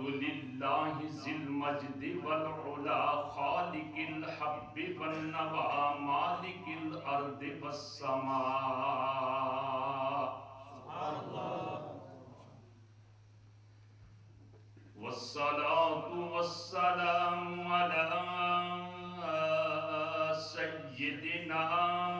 الحمد لله ذي المجد والعلا، خالق الحب والنوى مالك الأرض والسماء والصلاة والسلام على سيدنا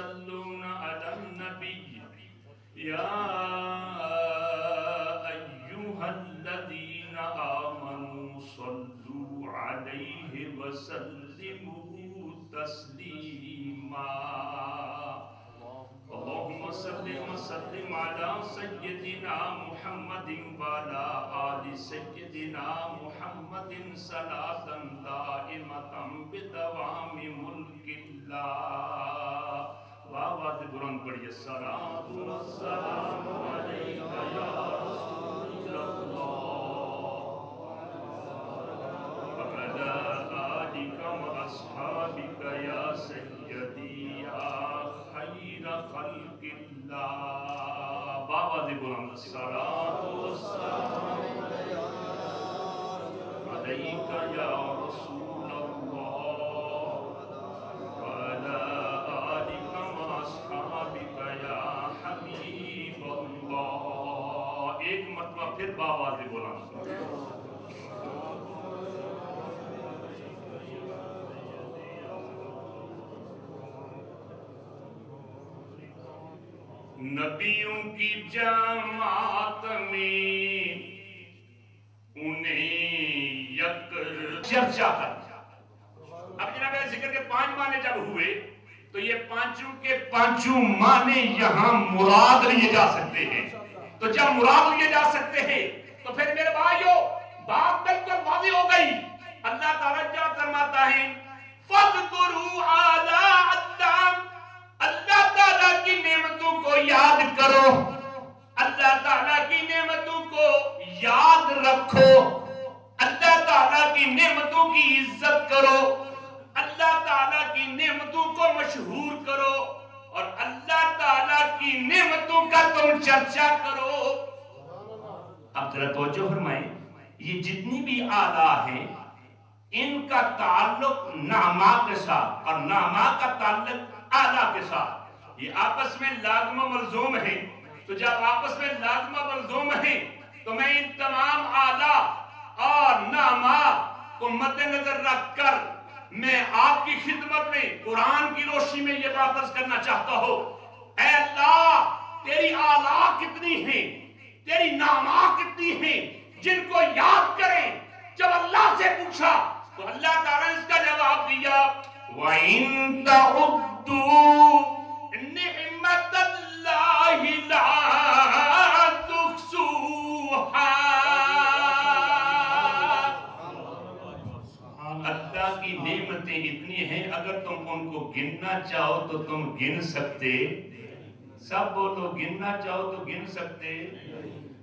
يصلون على النبي. يا أيها الذين آمنوا صلوا عليه وسلموا تسليما. اللهم صل وسلم على سيدنا محمد وعلى آل سيدنا محمد صلاة دائمة بدوام ملك الله. وآواز بلند پڑھیے الصلاة والسلام عليك يا رسول الله وعلى آلك وأصحابك يا سيدي يا خير خلق الله۔ بابا بلند الصلاة والسلام عليك يا رسول اللہ پھر بابا دي بلند نبیوں کی جماعت میں انہیں یکر چرچا کر اب جناب ذکر کے پانچ معنی جب ہوئے، تو یہ پانچوں کے پانچوں معنی یہاں مراد لیے جا سکتے ہیں۔ تو جب مراد لیے جا سکتے ہیں، تو پھر میرے بھائیو، بات بالکل واضح ہو گئی۔ اللہ تعالیٰ کیا فرماتا ہے؟ فَذْكُرُوا آلَاءَ اللَّهِ اللہ تعالیٰ کی نعمتوں کو یاد کرو۔ اللہ تعالیٰ کی نعمتوں کو یاد رکھو۔ اللہ تعالیٰ کی نعمتوں کی عزت کرو۔ اللہ تعالیٰ کی نعمتوں کو مشہور کرو۔ اور اللہ تعالیٰ کی نعمتوں کا تم چرچا کرو۔ اب ذرا توجہ فرمائیں، یہ جتنی بھی آلہ ہیں ان کا تعلق نعمہ کے ساتھ اور نعمہ کا تعلق آلہ کے ساتھ۔ یہ آپس میں لازمہ ملزوم ہیں۔ تو جب آپس میں لازمہ ملزوم ہیں، تو میں ان تمام آلہ اور نعمہ کو مد نظر رکھ کر میں آپ کی خدمت میں، قرآن کی روشنی میں یہ بات عرض کرنا چاہتا ہوں۔ اے اللہ، تیری آلہ کتنی ہیں؟ یعنی تیری نعمہ کتنی ہیں جن کو یاد کریں۔ جب اللہ سے پوچھا، تو اللہ تعالیٰ نے اس کا جواب دیا، وَإِن تَعُدُّوا نِعْمَةَ اللَّهِ لَا تُحْصُوهَا۔ اللہ کی نعمتیں اتنی ہیں، اگر تم ان کو گننا چاہو تو تم گن سکتے۔ سب بولو، گننا چاہو تو گن سکتے۔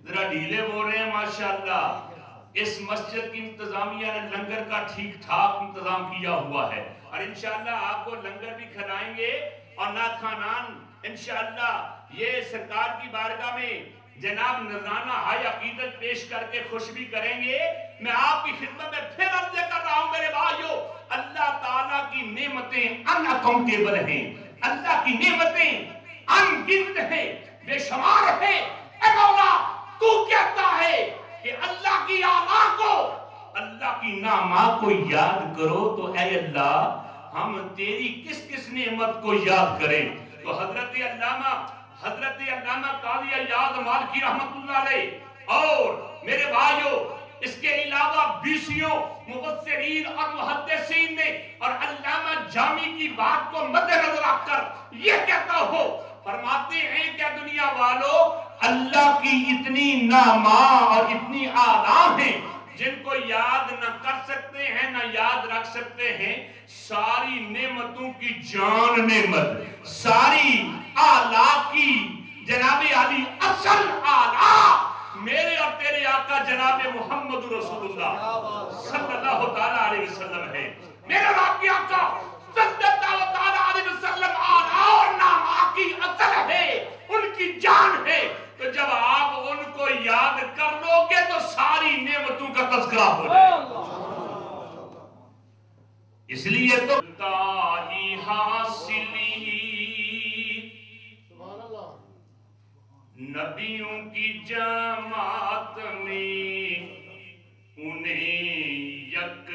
ذرا ڈھیلے بول رہے ہیں، ماشاءاللہ۔ اس مسجد کی انتظامیہ نے لنگر کا ٹھیک ٹھاک انتظام کیا ہوا ہے۔ اور انشاءاللہ آپ کو لنگر بھی کھلائیں گے۔ اور نات خانان، انشاءاللہ یہ سرکار کی بارگاہ میں جناب نذرانہ ہائی عقیدت پیش کر کے خوش بھی کریں گے۔ میں آپ کی خدمت میں پھر عرض کر رہا ہوں، میرے بھائیو، اللہ تعالیٰ کی نعمتیں ان اکاؤنٹیبل ہیں۔ اللہ کی نعمتیں ان گنت ہیں، بے شمار ہیں۔ اے مولا تو کہتا ہے کہ اللہ کی آما کو، اللہ کی نامہ کو یاد کرو تو اے اللہ، ہم تیری کس کس نعمت کو یاد کریں۔ تو حضرت علامہ حضرت علامہ قاضی ایاز مالکی رحمت اللہ علیہ، اور میرے بھائیوں اس کے علاوہ بیسیوں مفسرین اور محدثین نے اور علامہ جامی کی بات کو مد نظر رکھ کر یہ کہتا ہو فرماتے ہیں کہ دنیا والوں اللہ کی اتنی ناما اور اتنی آلام ہیں، جن کو یاد نہ کر سکتے ہیں، نہ یاد رکھ سکتے ہیں۔ ساری نعمتوں کی جان نعمت، ساری آلہ کی جناب علی اصل آلہ۔ میرے اور تیرے آقا جناب محمد رسول اللہ صلی اللہ تعالیٰ علیہ وسلم ہے میرے اور آپ کی آقا صلی اللہ تعالیٰ علیہ وسلم کی اصل ہے، ان کی جان ہے۔ تو جب آپ ان کو یاد کر لو گے تو ساری نعمتوں کا تذکرہ ہو جائے اس لیے تو تاہی حاصلی، نبیوں کی جماعت میں انہیں یک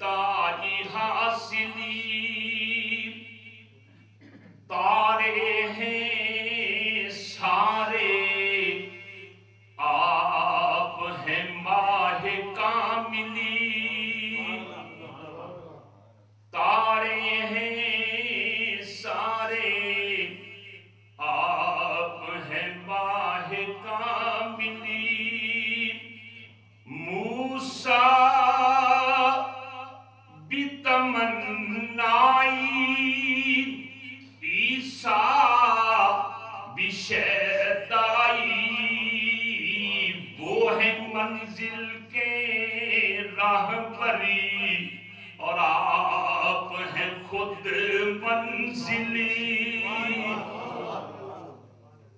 تاہی حاصلی۔ تارے ہیں سارے آپ ہیں ماہ کاملی تارے ہیں سارے آپ ہیں ماہ کاملی موسیٰ بھی وہ ہے منزل کے راہ پری اور آپ ہیں خود منزلی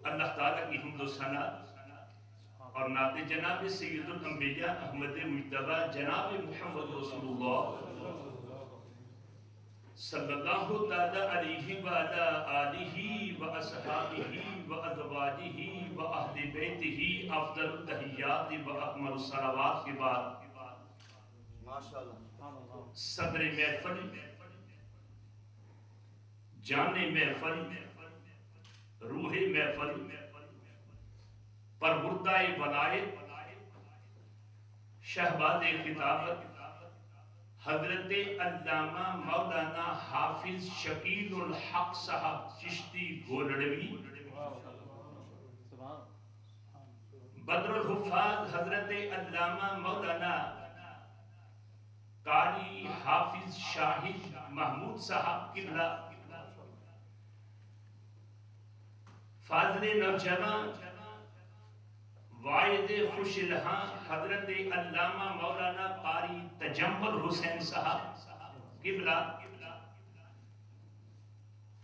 اللہ تعالیٰ کی حمد و ثنا اور نعت جناب سید الانبیاء احمد مجتبہ جناب محمد رسول اللہ صلی اللہ تعالی علیہ وعلا آلہ و اصحابہ و بیتہ افضل التحیات و اکمل الصلوات کے بعد۔ صدر محفل، جان محفل، روح محفل پربردہ ولایت، شہباز خطابت حضرت علامہ مولانا حافظ شکیل الحق صاحب چشتی گولڑوی بدر الحفاظ حضرت علامہ مولانا قاری حافظ شاہد محمود صاحب قبلہ فاضل نوجوان واحد خوش الہاں حضرت علامہ مولانا قاری تجمل حسین صاحب، قبلہ،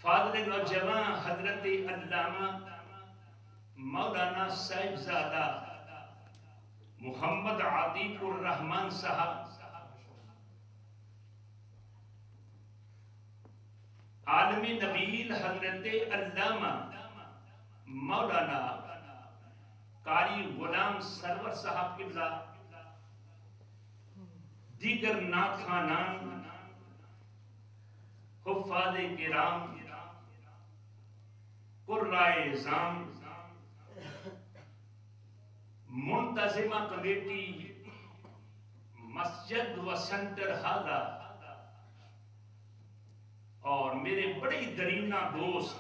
فاضل نوجوان حضرت علامہ مولانا صاحب زادہ محمد عاطف الرحمن صاحب۔ عالم نبیل حضرت علامہ مولانا قاری غلام سرور صاحب قبلہ، دیگر نات خانان حفاظ کرام قرائے ازام منتظمہ کمیٹی، مسجد و سنٹر حاضر اور میرے بڑی درینہ دوست،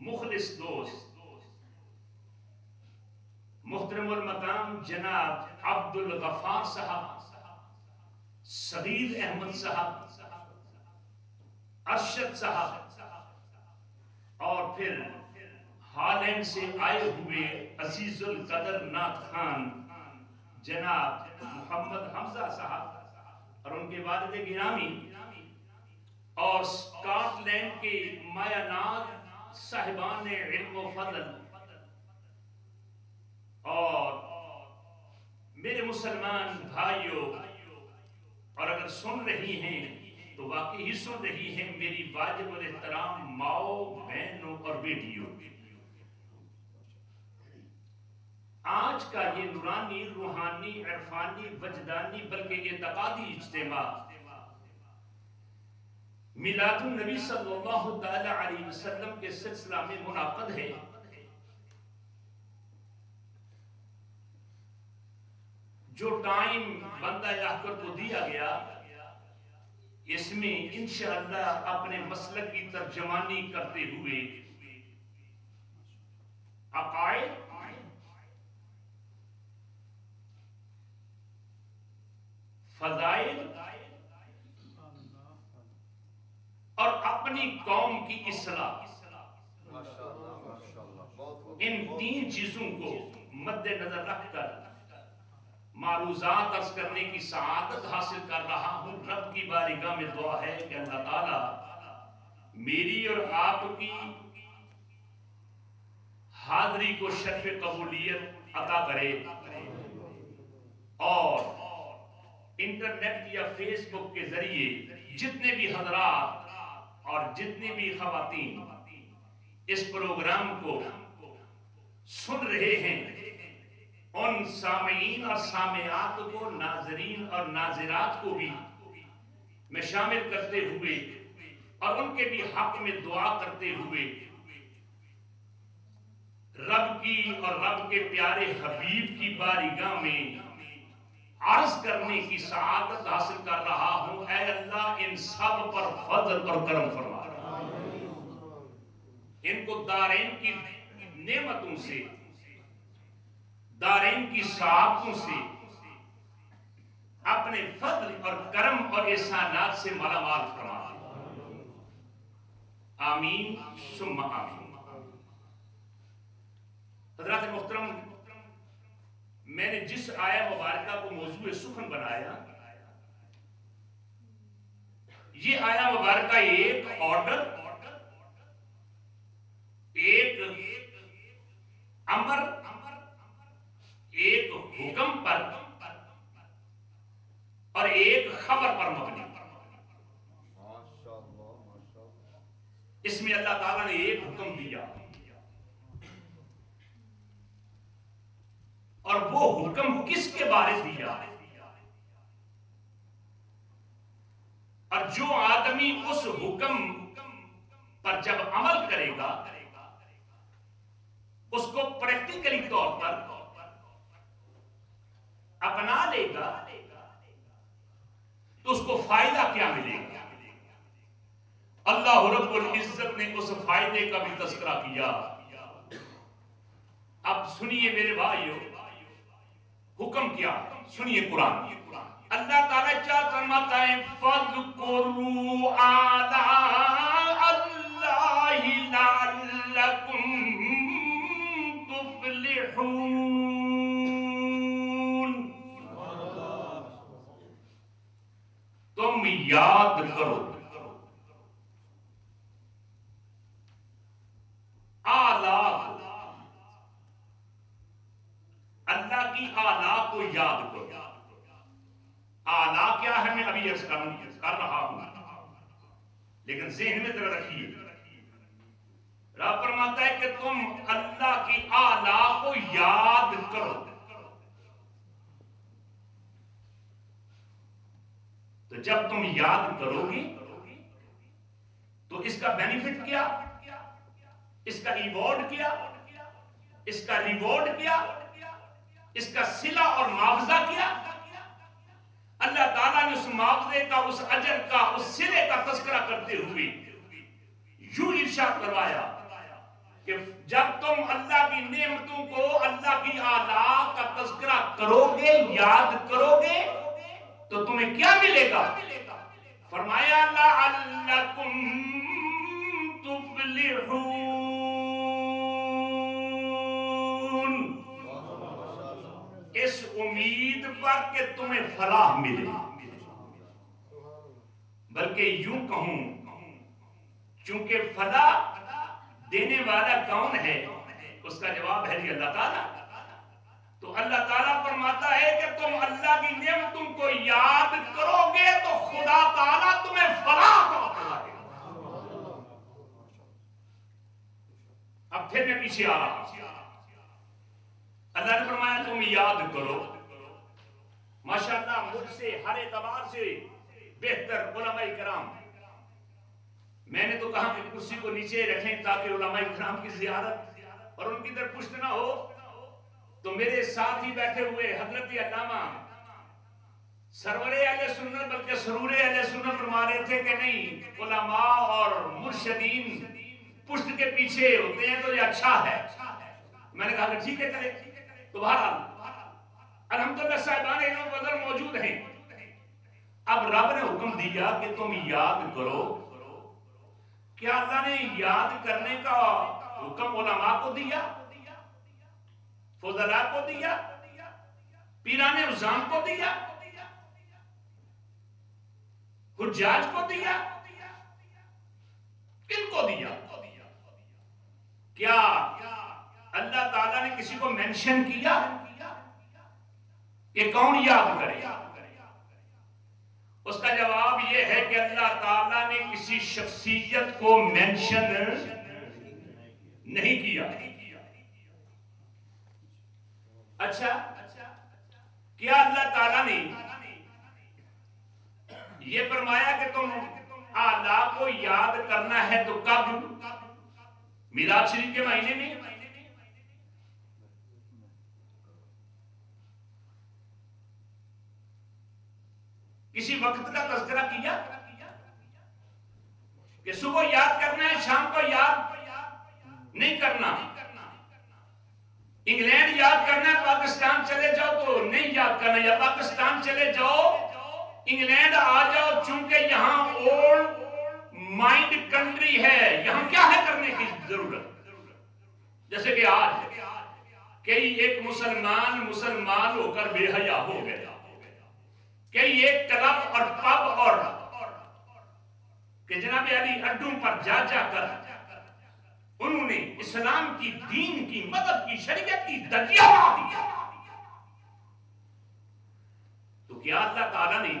مخلص دوست محترم المقام جناب عبد الغفار صاحب صدید احمد صاحب، ارشد صاحب، اور پھر ہالینڈ سے آئے ہوئے عزیز القدر نات خان، جناب محمد حمزہ صاحب اور ان کے والد گرامی اور سکاٹ لینڈ کے مایانات صاحبان علم و فضل اور میرے مسلمان بھائیوں اور اگر سن رہی ہیں، تو واقعی سن رہی ہیں میری واجب الاحترام ماؤ بہنوں اور بیٹیوں۔ آج کا یہ نورانی، روحانی، عرفانی، وجدانی، بلکہ اعتقادی اجتماع میلاد النبی صلی اللہ تعالی علیہ وسلم کے سلسلہ میں منعقد ہے۔ جو ٹائم بندہ یاکر کو دیا گیا اس میں انشاءاللہ اپنے مسلک کی ترجمانی کرتے ہوئے عقائد فضائل اور اپنی قوم کی اصلاح۔ ان تین چیزوں کو مد نظر رکھ کر معروضات ارز کرنے کی سعادت حاصل کر رہا ہوں۔ رب کی بارگاہ میں دعا ہے کہ اللہ تعالی میری اور آپ کی حاضری کو شرف قبولیت عطا کرے۔ اور انٹرنیٹ یا فیس بک کے ذریعے جتنے بھی حضرات اور جتنے بھی خواتین اس پروگرام کو سن رہے ہیں ان سامعین اور سامعات کو ناظرین اور ناظرات کو بھی میں شامل کرتے ہوئے اور ان کے بھی حق میں دعا کرتے ہوئے رب کی اور رب کے پیارے حبیب کی بارگاہ میں عرض کرنے کی سعادت حاصل کر رہا ہوں۔ اے اللہ ان سب پر فضل اور کرم فرما۔ ان کو دارین کی نعمتوں سے دارین کی سعادتوں سے اپنے فضل اور کرم اور احسانات سے مالا مال فرما۔ آمین، ثم آمین۔ حضرات محترم، میں نے جس آیا مبارکہ کو موضوع سخن بنایا، یہ آیا مبارکہ ایک آرڈر، ایک امر ایک حکم پر اور ایک خبر پر مبنی۔ اس میں اللہ تعالیٰ نے ایک حکم دیا۔ اور وہ حکم کس کے بارے دیا؟ ہے اور جو آدمی اس حکم پر جب عمل کرے گا، اس کو پریکٹیکلی طور پر اپنا لے گا تو اس کو فائدہ کیا ملے گا؟ اللہ رب العزت نے اس فائدے کا بھی تذکرہ کیا۔ اب سنیے میرے بھائیوں حکم کیا؟ سنیے قرآن۔ اللہ تعالیٰ کیا فرماتا ہے؟ فَذْكُرُوا آلَاءَ یاد کرو۔ آلات۔ اللہ کی آلہ کو یاد کرو۔ آلہ کیا ہے میں ابھی عرض کر رہا ہوں۔ لیکن ذہن میں ذرا رکھیے۔ رب فرماتا ہے کہ تم اللہ کی آلہ کو یاد کرو۔ تو جب تم یاد کرو گے تو اس کا بینیفٹ کیا؟ اس کا ایوارڈ کیا؟ اس کا ریوارڈ کیا؟ اس کا صلہ اور معاوضہ کیا؟ اللہ تعالیٰ نے اس معاوضے کا، اس اجر کا، اس صلے کا تذکرہ کرتے ہوئے یوں ارشاد کروایا کہ جب تم اللہ کی نعمتوں کو، اللہ کی آلہ کا تذکرہ کرو گے، یاد کرو گے تو تمہیں کیا ملے گا؟ فرمایا، لعلکم تفلحون۔ اس امید پر کہ تمہیں فلاح ملے۔ بلکہ یوں کہوں، چونکہ فلاح دینے والا کون ہے؟ اس کا جواب ہے جی اللہ تعالیٰ۔ تو اللہ تعالیٰ فرماتا ہے کہ تم اللہ کی نعمتوں کو یاد کرو گے تو خدا تعالیٰ تمہیں فلاح عطا فرمائے گا۔ اب پھر میں پیچھے آ رہا اللہ نے فرمایا تم یاد کرو۔ ماشاءاللہ مجھ سے ہر اعتبار سے بہتر علماء کرام۔ میں نے تو کہا کہ کرسی کو نیچے رکھیں تاکہ علماء کرام کی زیارت اور ان کی در پشت نہ ہو۔ تو میرے ساتھ ہی بیٹھے ہوئے حضرت علامہ سرور اہل سنت بلکہ سرور اہل سنت فرما رہے تھے کہ نہیں، علماء اور مرشدین پشت کے پیچھے ہوتے ہیں تو یہ اچھا ہے۔ میں نے کہا کہ ٹھیک ہے کرے تو بہرحال، الحمدللہ صاحبان علم بدر موجود ہیں۔ اب رب نے حکم دیا کہ تم یاد کرو۔ کیا اللہ نے یاد کرنے کا حکم علماء کو دیا؟ فضلاء کو دیا پیران ازام کو دیا، حجاج کو دیا، کن کو دیا؟ کیا اللہ تعالیٰ نے کسی کو مینشن کیا کہ کون یاد کرے؟ اس کا جواب یہ ہے کہ اللہ تعالیٰ نے کسی شخصیت کو مینشن نہیں کیا۔ اچھا کیا اللہ تعالیٰ نے یہ فرمایا کہ تم آلہ کو یاد کرنا ہے تو کب؟ میلاد شریف کے مہینے میں؟ کسی وقت کا تذکرہ کیا؟ کہ صبح یاد کرنا ہے، شام کو یاد نہیں کرنا؟ انگلینڈ یاد کرنا ہے، پاکستان چلے جاؤ تو نہیں یاد کرنا، یا پاکستان چلے جاؤ، انگلینڈ آ جاؤ، چونکہ یہاں اولڈ مائنڈ کنٹری ہے۔ یہاں کیا ہے کرنے کی ضرورت؟ جیسے کہ آج کئی ایک مسلمان مسلمان ہو کر بے حیا ہو گیا کئی ایک کلب اور پب اور کہ جناب علی اڈوں پر جا جا کر انہوں نے اسلام کی دین کی مدد کی شریعت کی درجہ دیا تو کیا اللہ تعالیٰ نے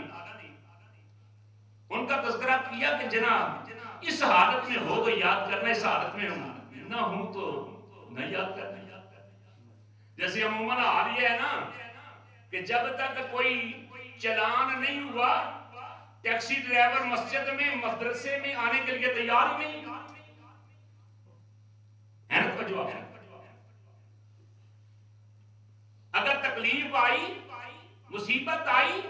ان کا تذکرہ کیا کہ جناب، اس حالت میں ہو تو یاد کرنا، اس حالت میں ہوں نہ ہوں تو نہ یاد کرنا۔ جیسے عموماً حال یہ ہے نا کہ جب تک کوئی چلان نہیں ہوا، ٹیکسی ڈرائیور مسجد میں، مدرسے میں آنے کے لیے تیار نہیں جواب اگر تکلیف آئی مصیبت آئی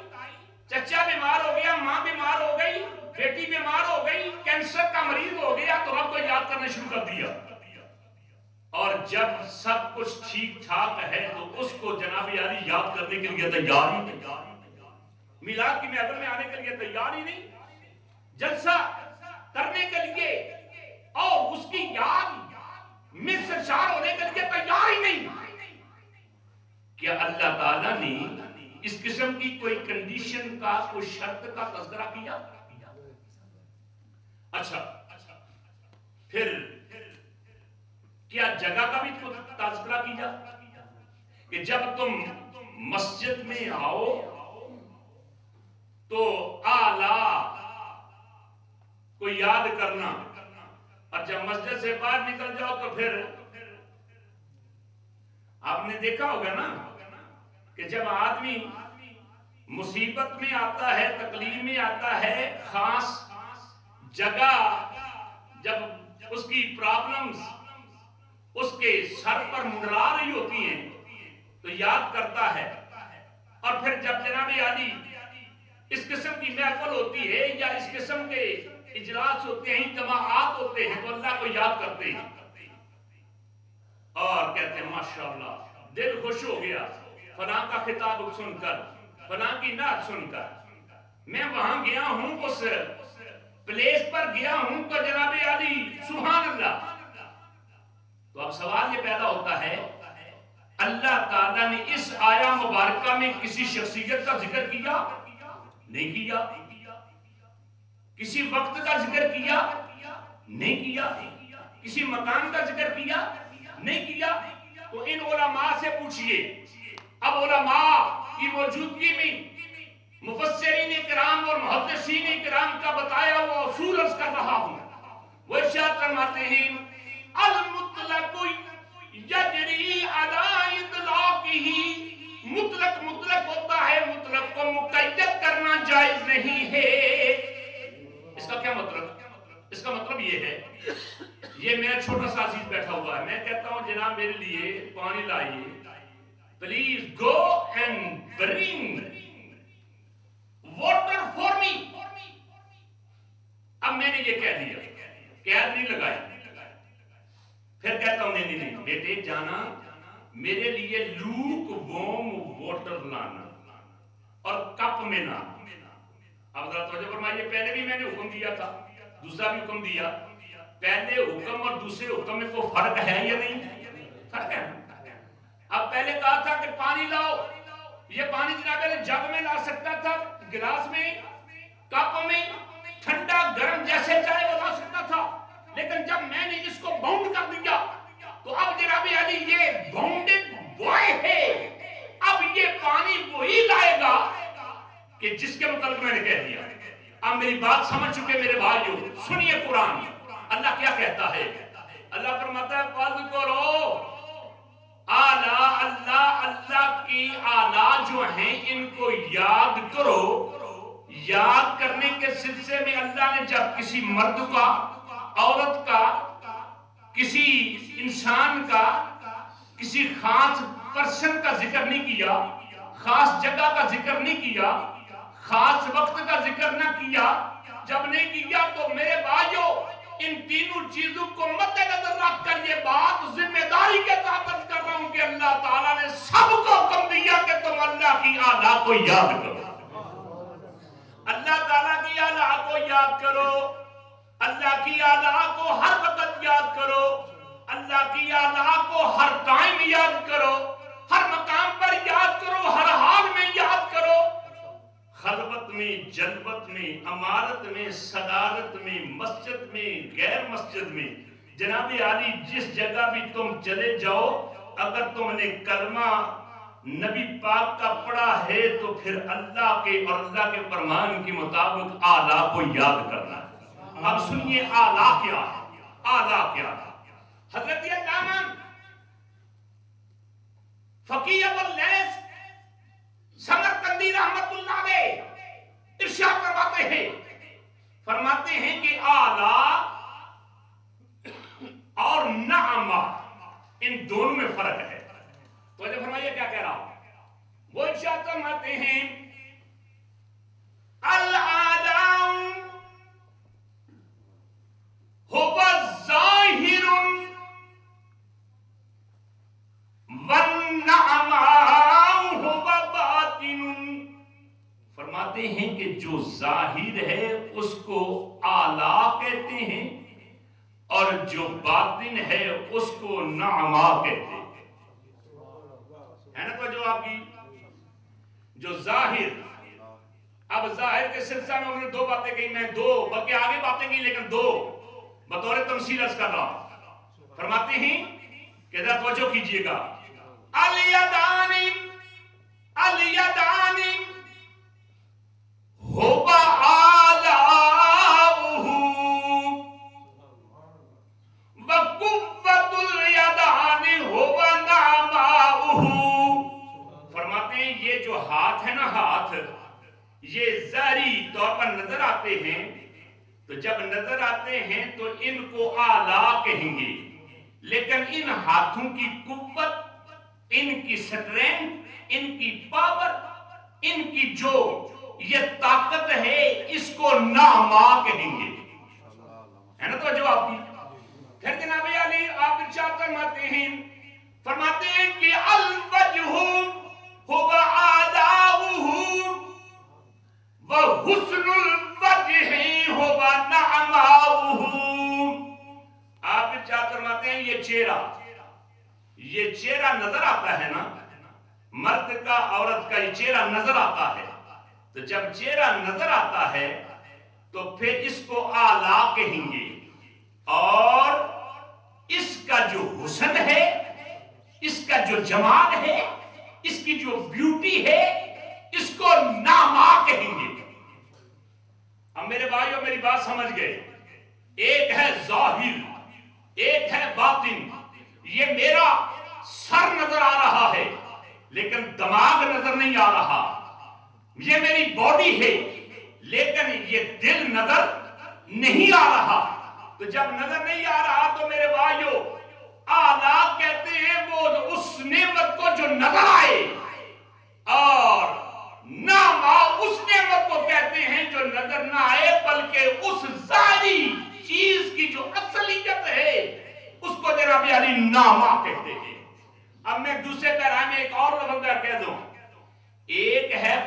چچا بیمار ہو گیا ماں بیمار ہو گئی بیٹی بیمار ہو گئی کینسر کا مریض ہو گیا تو رب کو یاد کرنا شروع کر دیا اور جب سب کچھ ٹھیک ٹھاک ہے تو اس کو جناب یاری یاد کرنے کے لیے تیار ہی تیار میلاد کی محفل میں آنے کے لیے تیار ہی نہیں جلسہ کرنے کے لیے اور اس کی یاد میں سرشار ہونے کے لیے تیار ہی نہیں کیا اللہ تعالیٰ نے اس قسم کی کوئی کنڈیشن کا، کوئی شرط کا تذکرہ کیا؟ اچھا پھر کیا جگہ کا بھی تذکرہ کیا؟ کہ جب تم مسجد میں آؤ تو آلہ کو یاد کرنا۔ اور جب مسجد سے باہر نکل جاؤ تو پھر آپ نے دیکھا ہوگا نا؟ کہ جب آدمی مصیبت میں آتا ہے، تکلیف میں آتا ہے، خاص جگہ جب اس کی پرابلمز اس کے سر پر منڈلا رہی ہوتی ہیں، تو یاد کرتا ہے۔ اور پھر جب جناب علی اس قسم کی محفل ہوتی ہے یا اس قسم کے اجلاس ہوتے ہیں اجتماعات ہوتے ہیں، تو اللہ کو یاد کرتے ہیں۔ اور کہتے ہیں، ماشاءاللہ، دل خوش ہو گیا۔ فلاں کا خطاب سن کر فلاں کی نعت سن کر میں وہاں گیا ہوں، اس پلیس پر گیا ہوں تو جناب علی، سبحان اللہ۔ تو اب سوال یہ پیدا ہوتا ہے، اللہ تعالیٰ نے اس آیا مبارکہ میں کسی شخصیت کا ذکر کیا؟ نہیں کیا۔ کسی وقت کا ذکر کیا؟ نہیں کیا۔ کسی مکان کا ذکر کیا؟ نہیں کیا۔ تو ان علماء سے پوچھئے۔ اب علماء کی موجودگی میں مفسرین کرام اور محدثین کرام کا بتایا وہ اصول عرض کر رہا ہوں۔ وہ ارشاد فرماتے ہیں، المطلق یجری علی اطلاقہ مطلق مطلق ہوتا ہے، مطلق کو مقید کرنا جائز نہیں ہے۔ اس کا کیا مطلب؟ اس کا مطلب یہ ہے، یہ میرا چھوٹا سا عزیز بیٹھا ہوا ہے۔ میں کہتا ہوں، جناب میرے لیے پانی لائیے۔ Please go and bring water for me اب میں نے یہ کہہ دیا قید نہیں لگائی پھر کہتا ہوں نہیں نہیں بیٹے جانا میرے لیے لوک ووم واٹر لانا اور کپ میں نا اب ذرا توجہ فرمائیے پہلے بھی میں نے حکم دیا تھا دوسرا بھی حکم دیا پہلے حکم اور دوسرے حکم میں کوئی فرق ہے یا نہیں فرق ہے اب پہلے کہا تھا کہ پانی لاؤ، یہ پانی جناب علی جگ میں لا سکتا تھا، گلاس میں کپ میں، ٹھنڈا، گرم جیسے چاہے وہ لا سکتا تھا۔ لیکن جب میں نے اس کو باؤنڈ کر دیا، تو اب جناب علی یہ باؤنڈڈ بوائے ہے اب یہ پانی وہی لائے گا کہ جس کے متعلق میں نے کہہ دیا۔ اب میری بات سمجھ چکے میرے بھائیوں سنیے قرآن۔ اللہ کیا کہتا ہے؟ اللہ فرماتا ہے قد کرو آلہ، اللہ اللہ کی آلہ جو ہیں، ان کو یاد کرو۔ یاد کرنے کے سلسلے میں اللہ نے جب کسی مرد کا، عورت کا، کسی انسان کا، کسی خاص پرسن کا ذکر نہیں کیا، خاص جگہ کا ذکر نہیں کیا، خاص وقت کا ذکر نہ کیا، جب نہیں کیا تو میرے بھائیوں ان تینوں چیزوں کو مد نظر رکھ کر یہ بات ذمہ داری کے ساتھ کر رہا ہوں کہ اللہ تعالیٰ نے سب کو حکم دیا کہ تم اللہ کی آلہ کو یاد کرو۔ اللہ تعالیٰ کی آلہ کو یاد کرو۔ اللہ کی آلہ کو ہر وقت یاد کرو۔ اللہ کی آلہ کو ہر ٹائم یاد کرو۔ ہر مقام پر یاد کرو، ہر حال میں یاد کرو۔ خلوت میں جلوت میں، امارت میں، صدارت میں، مسجد میں، غیر مسجد میں۔ جناب علی جس جگہ بھی تم چلے جاؤ، اگر تم نے کلمہ نبی پاک کا پڑھا ہے، تو پھر اللہ کے اور اللہ کے فرمان کے مطابق آلہ کو یاد کرنا۔ ہے اب سنیے آلہ کیا ہے۔ آلہ کیا ہے۔ حضرت علامہ فقیہ واللیس سمرقندی رحمت اللہ علیہ ارشاد فرماتے ہیں فرماتے ہیں کہ آلہ اور نعمہ ان دونوں میں فرق ہے۔ تو جب فرمائیے کیا کہہ رہا ہوں؟ وہ ارشاد فرماتے ہیں، العالم هو ظاہر والنعماء هو باطن فرماتے ہیں کہ جو ظاہر ہے اس کو آلہ کہتے ہیں اور جو باطن ہے اس کو نعما کہتے ہیں۔ ہے نا تو جو آپ کی؟ جو ظاہر، اب ظاہر کے سلسلہ میں انہوں نے دو باتیں کہی میں دو، بلکہ آگے باتیں کی، لیکن دو۔ بطور تمثیل عرض کر رہا فرماتے ہیں کہ ذرا توجہ کیجیے گا۔ الیدانی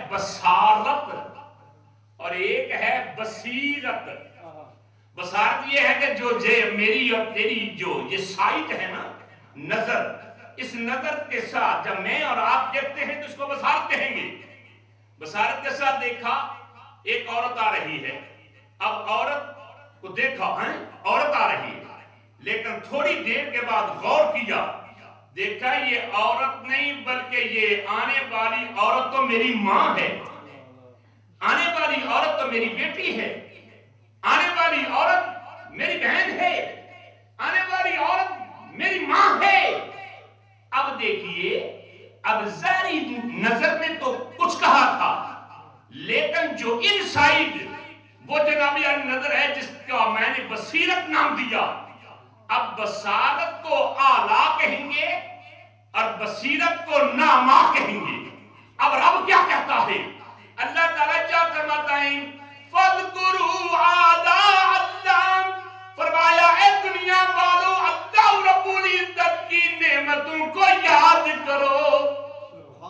بسارت اور ایک ہے بصیرت۔ بسارت یہ ہے کہ جو جے میری اور تیری جو یہ سائٹ ہے نا، نظر، اس نظر کے ساتھ جب میں اور آپ دیکھتے ہیں تو اس کو بسارت کہیں گے۔ بسارت کے ساتھ دیکھا، ایک عورت آ رہی ہے۔ اب عورت کو دیکھا ہے عورت آ رہی ہے۔ لیکن تھوڑی دیر کے بعد غور کیا۔ دیکھا یہ عورت نہیں، بلکہ یہ آنے والی عورت تو میری ماں ہے۔ آنے والی عورت تو میری بیٹی ہے۔ آنے والی عورت میری بہن ہے۔ آنے والی عورت میری ماں ہے۔ اب دیکھیے، اب ظاہری نظر میں تو کچھ کہا تھا، لیکن جو ان سائڈ وہ جنابی یعنی نظر ہے، جس کا میں نے بصیرت نام دیا۔ اب بصارت کو آلہ کہیں گے اور بصیرت کو ناما کہیں گے۔ اب رب کیا کہتا ہے؟ اللہ تعالیٰ کیا فرماتا ہے؟ فَذْكُرُوا عَادَا اللَّهِ فرمایا، اے دنیا والو، اللہ رب العزت کی نعمتوں کو یاد کرو۔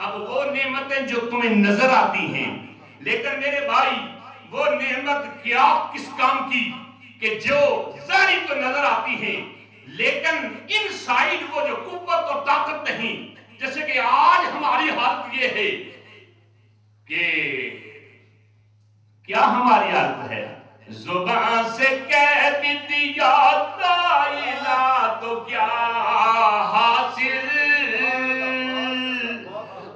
اب وہ نعمتیں جو تمہیں نظر آتی ہیں، لیکن میرے بھائی، وہ نعمت کیا، کس کام کی؟ کہ جو ظاہری تو نظر آتی ہیں، لیکن ان سائیڈ وہ جو قوت اور طاقت نہیں، جیسے کہ آج ہماری حالت یہ ہے کہ کیا ہماری حالت ہے؟ زبان سے کہہ بھی دیا الہ تو کیا حاصل؟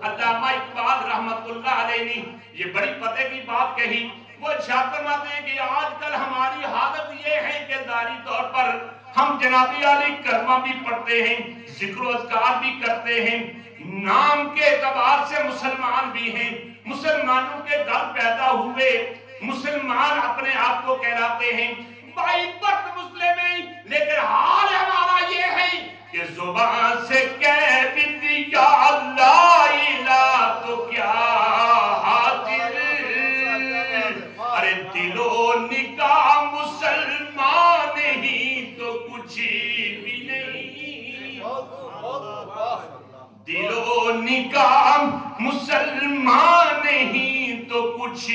علامہ اقبال رحمت اللہ علیہ نے یہ بڑی پتے کی بات کہی۔ وہ ارشاد فرماتے ہیں کہ آج کل ہماری حالت یہ ہے کہ داری طور پر ہم جنابی علی کرمہ بھی پڑھتے ہیں، ذکر و اذکار بھی کرتے ہیں، نام کے اعتبار سے مسلمان بھی ہیں، مسلمانوں کے گھر پیدا ہوئے، مسلمان اپنے آپ کو کہلاتے ہیں۔ بائی برت مسلم ہیں، لیکن حال ہمارا یہ ہے کہ زبان سے کہہ بھی دیا، لا الہ تو کیا نگاہ مسلمان نہیں تو کچھ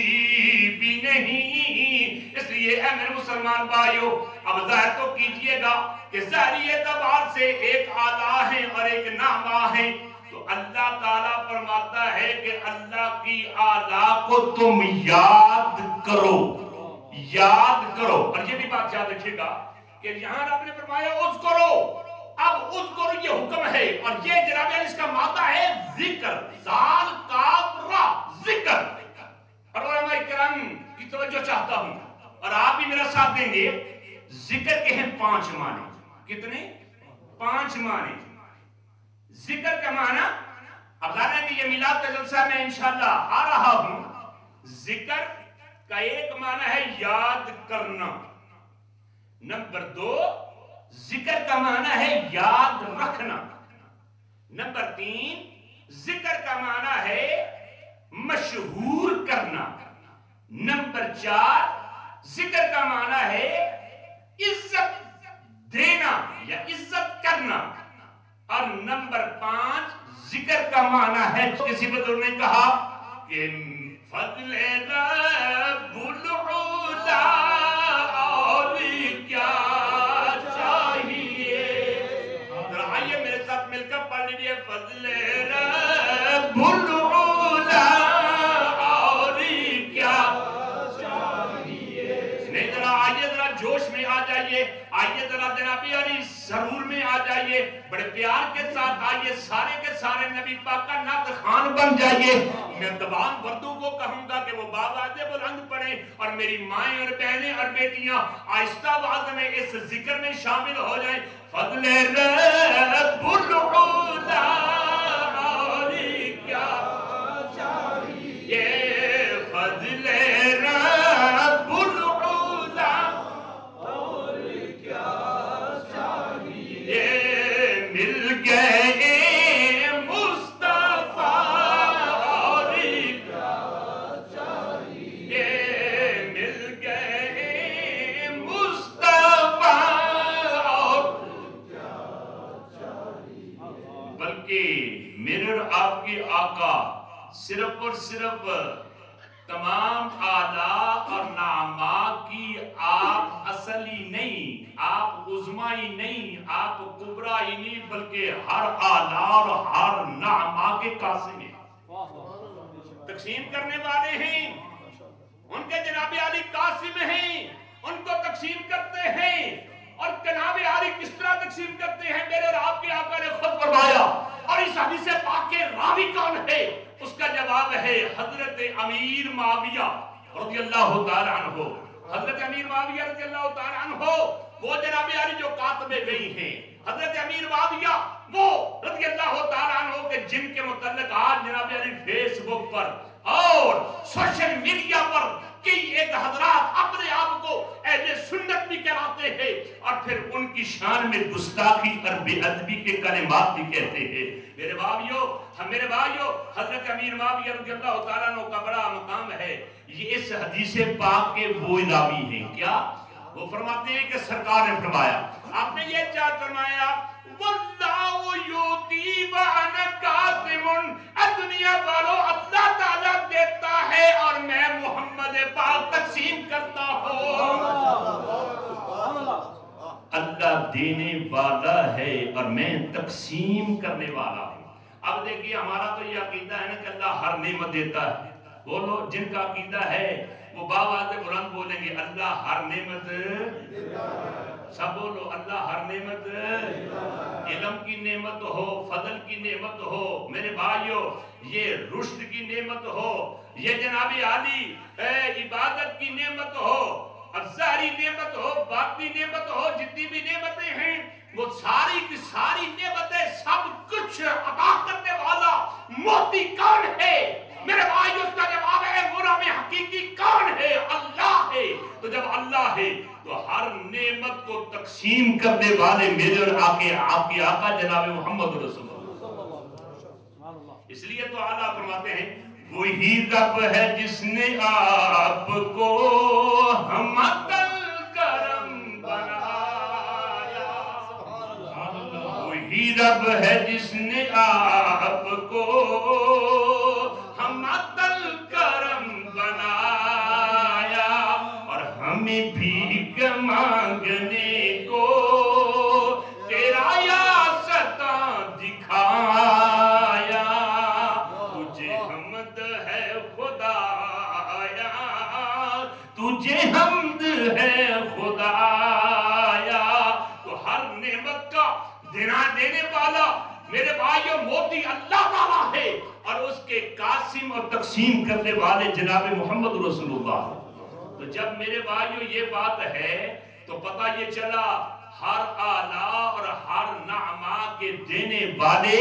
بھی نہیں۔ اس لیے اے میرے مسلمان بھائیو، اب ظاہر تو کیجیے گا کہ ظاہری اعتبار سے ایک آلہ ہے اور ایک نامہ ہے تو اللہ تعالیٰ فرماتا ہے کہ اللہ کی آلہ کو تم یاد کرو۔ یاد کرو۔ اور یہ بھی بات یاد رکھیے گا کہ یہاں رب نے فرمایا اس کرو اب اس کو یہ حکم ہے اور یہ جناب اس کا مادہ ہے ذکر زال کاف، را، ذکر۔ اور علماء کرام کی توجہ چاہتا ہوں۔ اور آپ بھی میرا ساتھ دیں گے۔ ذکر کے ہیں پانچ معنی۔ کتنے؟ پانچ معنی۔ ذکر کا معنی، اب ظاہر ہے کہ یہ میلاد کا جلسہ میں انشاءاللہ آ رہا ہوں۔ ذکر کا ایک معنی ہے یاد کرنا۔ نمبر دو ذکر کا معنی ہے یاد رکھنا۔ نمبر تین، ذکر کا معنی ہے مشہور کرنا۔ نمبر چار، ذکر کا معنی ہے عزت دینا یا عزت کرنا۔ اور نمبر پانچ، ذکر کا معنی ہے کسی بدل نے کہا کہ فضل رب العلا۔ ذرا جنابی علی سرور میں آ جائیے، بڑے پیار کے ساتھ آئیے، سارے کے سارے نبی پاک کا نعت خان بن جائیے۔ میں تمام بردوں کو کہوں گا کہ وہ بابا دے بلند پڑھیں اور میری مائیں اور بہنیں اور بیٹیاں آہستہ آواز میں اس ذکر میں شامل ہو جائیں۔ فضل رب العلا۔ تمام آدھا اور نعما کی آپ اصلی نہیں، آپ عظمائی نہیں، آپ کبرائی نہیں، بلکہ ہر آلہ اور ہر نعما کے قاسم ہیں۔ تقسیم کرنے والے ہیں۔ ان کے جناب علی قاسم ہیں۔ ان کو تقسیم کرتے ہیں۔ اور جناب علی کس طرح تقسیم کرتے ہیں؟ میرے اور آپ کے آقا نے خود فرمایا۔ اور اس حدیث پاک کے راوی کون ہے؟ اس کا جواب ہے حضرت امیر معاویہ رضی اللہ تعالیٰ عنہ۔ حضرت امیر معاویہ رضی اللہ تعالیٰ عنہ، وہ جناب علی جو کاتب گئی ہیں۔ حضرت امیر معاویہ، وہ رضی اللہ تعالیٰ عنہ کے جن کے متعلق آج جناب علی فیس بک پر اور سوشل میڈیا پر کئی ایک حضرات اپنے آپ کو اہل سنت بھی کہلاتے ہیں اور پھر ان کی شان میں گستاخی اور بے ادبی کے کلمات بھی کہتے ہیں۔ میرے بھائیو میرے بھائیو، حضرت امیر معاویہ رضی اللہ تعالیٰ عنہ کا بڑا مقام ہے۔ یہ اس حدیث پاک کے وہ راوی ہیں۔ کیا؟ وہ فرماتے ہیں کہ سرکار نے فرمایا، آپ نے یہ کیا فرمایا واللہ یوتی وانا قاسم دنیا والو، اللہ تعالیٰ دیتا ہے اور میں محمد پاک تقسیم کرتا ہوں۔ اللہ دینے والا ہے اور میں تقسیم کرنے والا ہوں۔ اب دیکھیے، ہمارا تو یہ عقیدہ ہے نا کہ اللہ ہر نعمت دیتا ہے۔ بولو، جن کا عقیدہ ہے، وہ باواز بلند بولیں گے، اللہ ہر نعمت دیتا ہے۔ سب بولو اللہ ہر نعمت علم کی نعمت ہو، فضل کی نعمت ہو۔ میرے بھائیو، یہ رشد کی نعمت ہو۔ یہ جناب عالی عبادت کی نعمت ہو۔ افزاری نعمت ہو باقی نعمت ہو، جتنی بھی نعمتیں ہیں، وہ ساری کی ساری نعمتیں سب کچھ عطا کرنے والا موتی کون ہے؟ میرے بھائی اس کا جواب ہے مرام حقیقی کون ہے؟ اللہ ہے۔ تو جب اللہ ہے تو ہر نعمت کو تقسیم کرنے والے میرے اور آقے آپ کی آقا جناب محمد رسول اللہ۔ اس لیے تو آلہ فرماتے ہیں، وہی رب ہے جس نے آپ کو ہم کرم بنایا۔ وہی رب ہے جس نے آپ کو ہم کرم بنایا۔ اور ہمیں بھیک مانگنے کو تیرا یا ستا دکھایا تجھے حمد ہے خدایا تجھے حمد ہے خدایا تو ہر نعمت کا دینا دینے والا میرے بھائیو موتی اللہ تعالیٰ ہے اور اس کے قاسم اور تقسیم کرنے والے جناب محمد رسول اللہ تو جب میرے بھائیو یہ بات ہے تو پتہ یہ چلا ہر آلہ اور ہر نعمہ کے دینے والے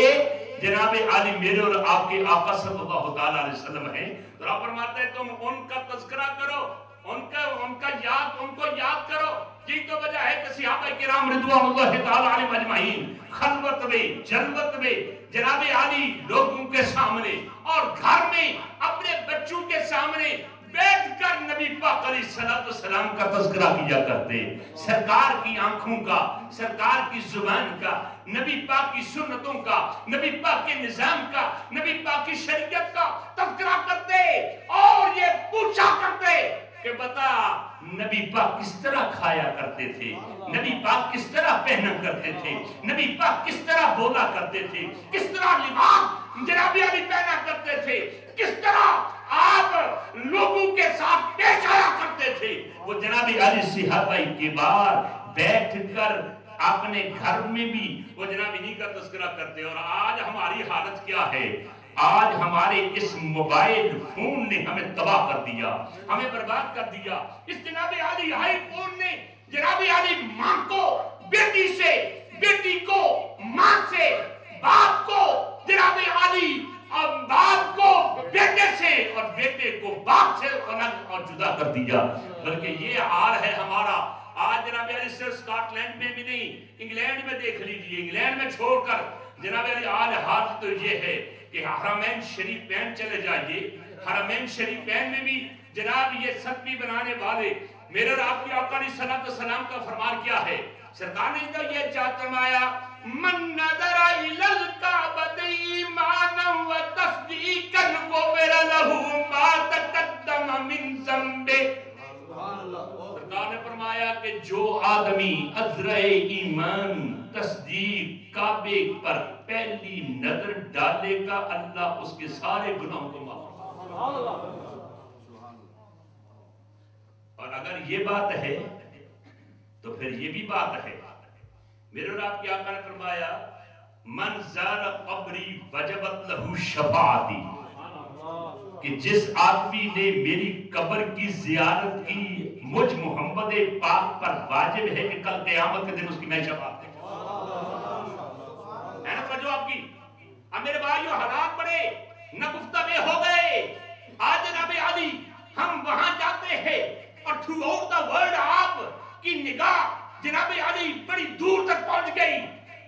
جناب علی میرے اور آپ کے آقا صلی اللہ تعالیٰ علیہ وسلم ہیں۔ تو آپ فرماتے ہیں تم ان کا تذکرہ کرو، ان کا ان کا یاد، ان کو یاد کرو۔ یہی تو وجہ ہے کہ صحابہ کرام رضوان اللہ تعالیٰ علیہ مجمعین خلوت میں، جلوت میں جناب علی لوگوں کے سامنے اور گھر میں اپنے بچوں کے سامنے بیٹھ کر نبی پاک علیہ السلام کا تذکرہ کیا کرتے۔ سرکار کی آنکھوں کا، سرکار کی زبان کا، نبی پاک کی سنتوں کا، نبی پاک کے نظام کا، نبی پاک کی شریعت کا تذکرہ کرتے۔ اور یہ پوچھا کرتے کہ بتا، نبی پاک کس طرح کھایا کرتے تھے؟ نبی پاک کس طرح پہنا کرتے تھے؟ نبی پاک کس طرح بولا کرتے تھے؟ کس طرح لباس جنابی علی پہنا کرتے تھے؟ کس طرح آپ لوگوں کے ساتھ پیش آیا کرتے تھے۔ وہ جناب علی صحابہ کے بعد بیٹھ کر اپنے گھر میں بھی وہ جناب انہی کا تذکرہ کرتے اور آج ہماری حالت کیا ہے؟ آج ہمارے اس موبائل فون نے ہمیں تباہ کر دیا، ہمیں برباد کر دیا۔ اس جناب علی آئی فون نے؟ جناب علی ماں کو، بیٹی سے، بیٹی کو، ماں سے، باپ کو۔ جناب علی اور باپ کو بیٹے سے اور بیٹے کو باپ سے الگ اور جدا کر دیا۔ بلکہ یہ آر ہے ہمارا۔ آج جناب علی صرف سکاٹ لینڈ میں بھی نہیں، انگلینڈ میں دیکھ لیجیے، انگلینڈ میں چھوڑ کر۔ جناب علی، آج حال تو یہ ہے کہ حرمین شریف پین چلے جائیے۔ حرمین شریف پین میں بھی جناب یہ ستوی بنانے والے، میرے اور آپ کی آقا علیہ السلام و سلام کا فرمان کیا ہے؟ سرکار نے تو یہ چاہت فرمایا من نظر الى الكعبة ایمانا و تصدیقا غفر له ما تقدم من ذنبه. سرکار نے فرمایا کہ جو آدمی عذر ایمان تصدیق کعبے پر پہلی نظر ڈالے گا اللہ اس کے سارے گناہوں کو معاف فرمائے. اور اگر یہ بات ہے تو پھر یہ بھی بات ہے میرے اور آپ کی آقا نے فرمایا، من زار قبری وجبت لہو شفاعتی. کہ جس آدمی نے میری قبر کی زیارت کی، مجھ محمد پاک پر واجب ہے کہ کل قیامت کے دن اس کی میں شفاعت دے۔ ہے نا توجہ آپ کی؟ اب میرے بھائیو، حالات بڑے نہ گفتگے ہو گئے۔ آج جناب علی، ہم وہاں جاتے ہیں اور تھرو آؤٹ دا ورلڈ آپ کی نگاہ جناب علی بڑی دور تک پہنچ گئی۔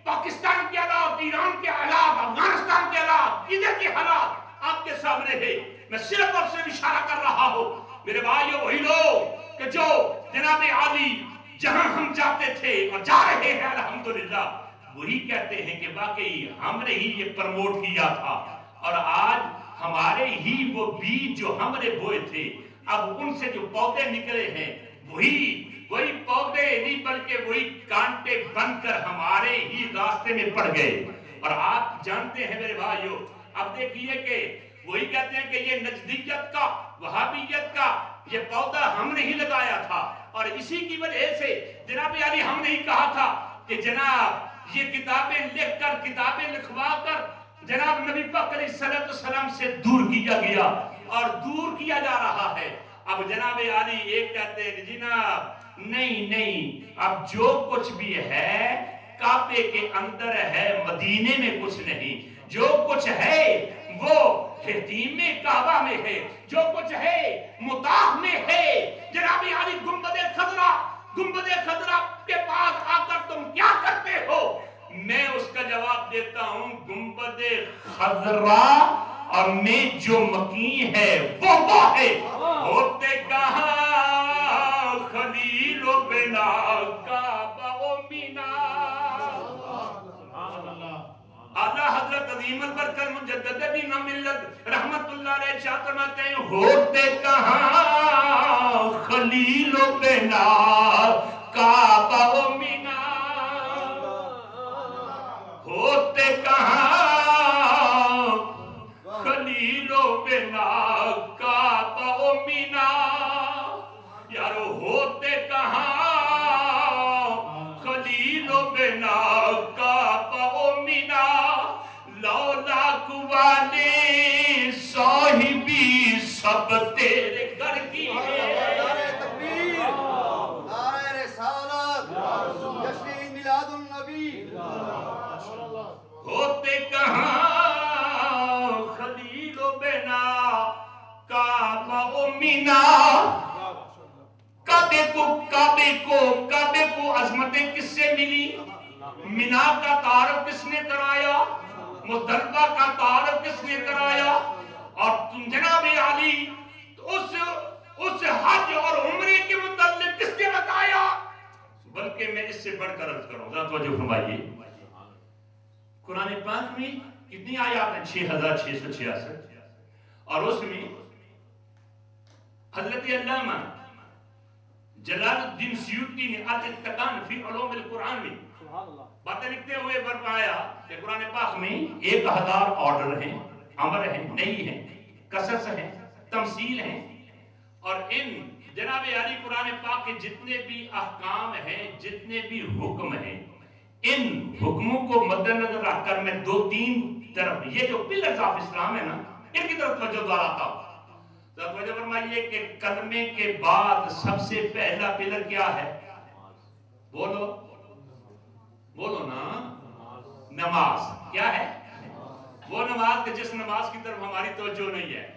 پاکستان کے حالات ایران کے حالات افغانستان کے حالات ادھر کے حالات آپ کے سامنے ہے میں صرف اور صرف اشارہ کر رہا ہوں۔ میرے بھائیو، وہی لوگ کہ جو جناب علی جہاں ہم جاتے تھے اور جا رہے ہیں، الحمدللہ، وہی کہتے ہیں کہ واقعی ہم نے ہی یہ پرموٹ کیا تھا۔ اور آج ہمارے ہی وہ بیج جو ہم نے بوئے تھے، اب ان سے جو پودے نکلے ہیں وہی وہی پودے نہیں، بلکہ وہی کانٹے بن کر ہمارے ہی راستے میں پڑ گئے۔ اور آپ جانتے ہیں میرے بھائیو، اب دیکھیے کہ وہی کہتے ہیں کہ یہ نجدیت کا، وہابیت کا، یہ پودا ہم نے ہی لگایا تھا۔ اور اسی کی وجہ سے جناب علی، ہم نے ہی کہا تھا کہ جناب یہ کتابیں لکھ کر، کتابیں لکھوا کر جناب نبی پاک علیہ الصلوۃ والسلام سے دور کیا گیا اور دور کیا جا رہا ہے۔ اب جناب علی ایک کہتے ہیں جناب نہیں نہیں اب جو کچھ بھی ہے کعبے کے اندر ہے مدینے میں کچھ نہیں۔ جو کچھ ہے وہ حتیم کعبہ میں ہے۔ جو کچھ ہے متاح میں ہے۔ جناب علی گنبد خضرہ گنبد خضرہ کے پاس آ کر تم کیا کرتے ہو؟ میں اس کا جواب دیتا ہوں گنبد خضرہ اور میں جو مکین ہے وہ وہ ہے۔ حضرت عظیم البرکر مجدد بھی نہ ملت۔ رحمت اللہ علیہ شاہ فرماتے ہیں ہوتے کہاں خلیل و بنا کعبہ و مینا۔ ہوتے کہاں خلیل و بنا کعبہ و مینا۔ یارو ہوتے کہاں خلیل و بنا سب تیرے گھر کی ہے۔ نعرہ تکبیر۔ نعرہ رسالت۔ جشن میلاد النبی۔ ہوتے کہاں خلیل و بنا کعبہ و مینا۔ کعبے کو کعبے کو کعبے کو عظمتیں کس سے ملی؟ مینا کا تعارف کس نے کرایا؟ مزدلفہ کا تعارف کس نے کرایا؟ اور تم جناب علی اس اس حج اور عمرے کے متعلق کس نے بتایا؟ بلکہ میں اس سے بڑھ کر عرض کروں ذرا توجہ فرمائیے۔ قرآن پاک میں کتنی آیات ہیں؟ چھ ہزار چھ سو چھیاسٹھ۔ اور اس میں حضرت علامہ جلال الدین سیوطی نے تکان فی علوم القرآن میں باتیں لکھتے ہوئے فرمایا کہ قرآن پاک میں ایک ہزار آرڈر ہیں۔ امر ہیں نہیں ہیں قصص ہیں تمثیل ہیں اور ان جناب علی قرآن پاک کے جتنے بھی احکام ہیں، جتنے بھی حکم ہیں، ان حکموں کو مد نظر رکھ کر میں دو تین طرف، یہ جو پلرز آف اسلام ہے نا، ان کی طرف توجہ دہراتا ہوں۔ توجہ فرمائیے کہ کلمے کے بعد سب سے پہلا پلر کیا ہے؟ بولو۔ بولو نا۔ نماز۔ کیا ہے؟ وہ نماز کہ جس نماز کی طرف ہماری توجہ نہیں ہے،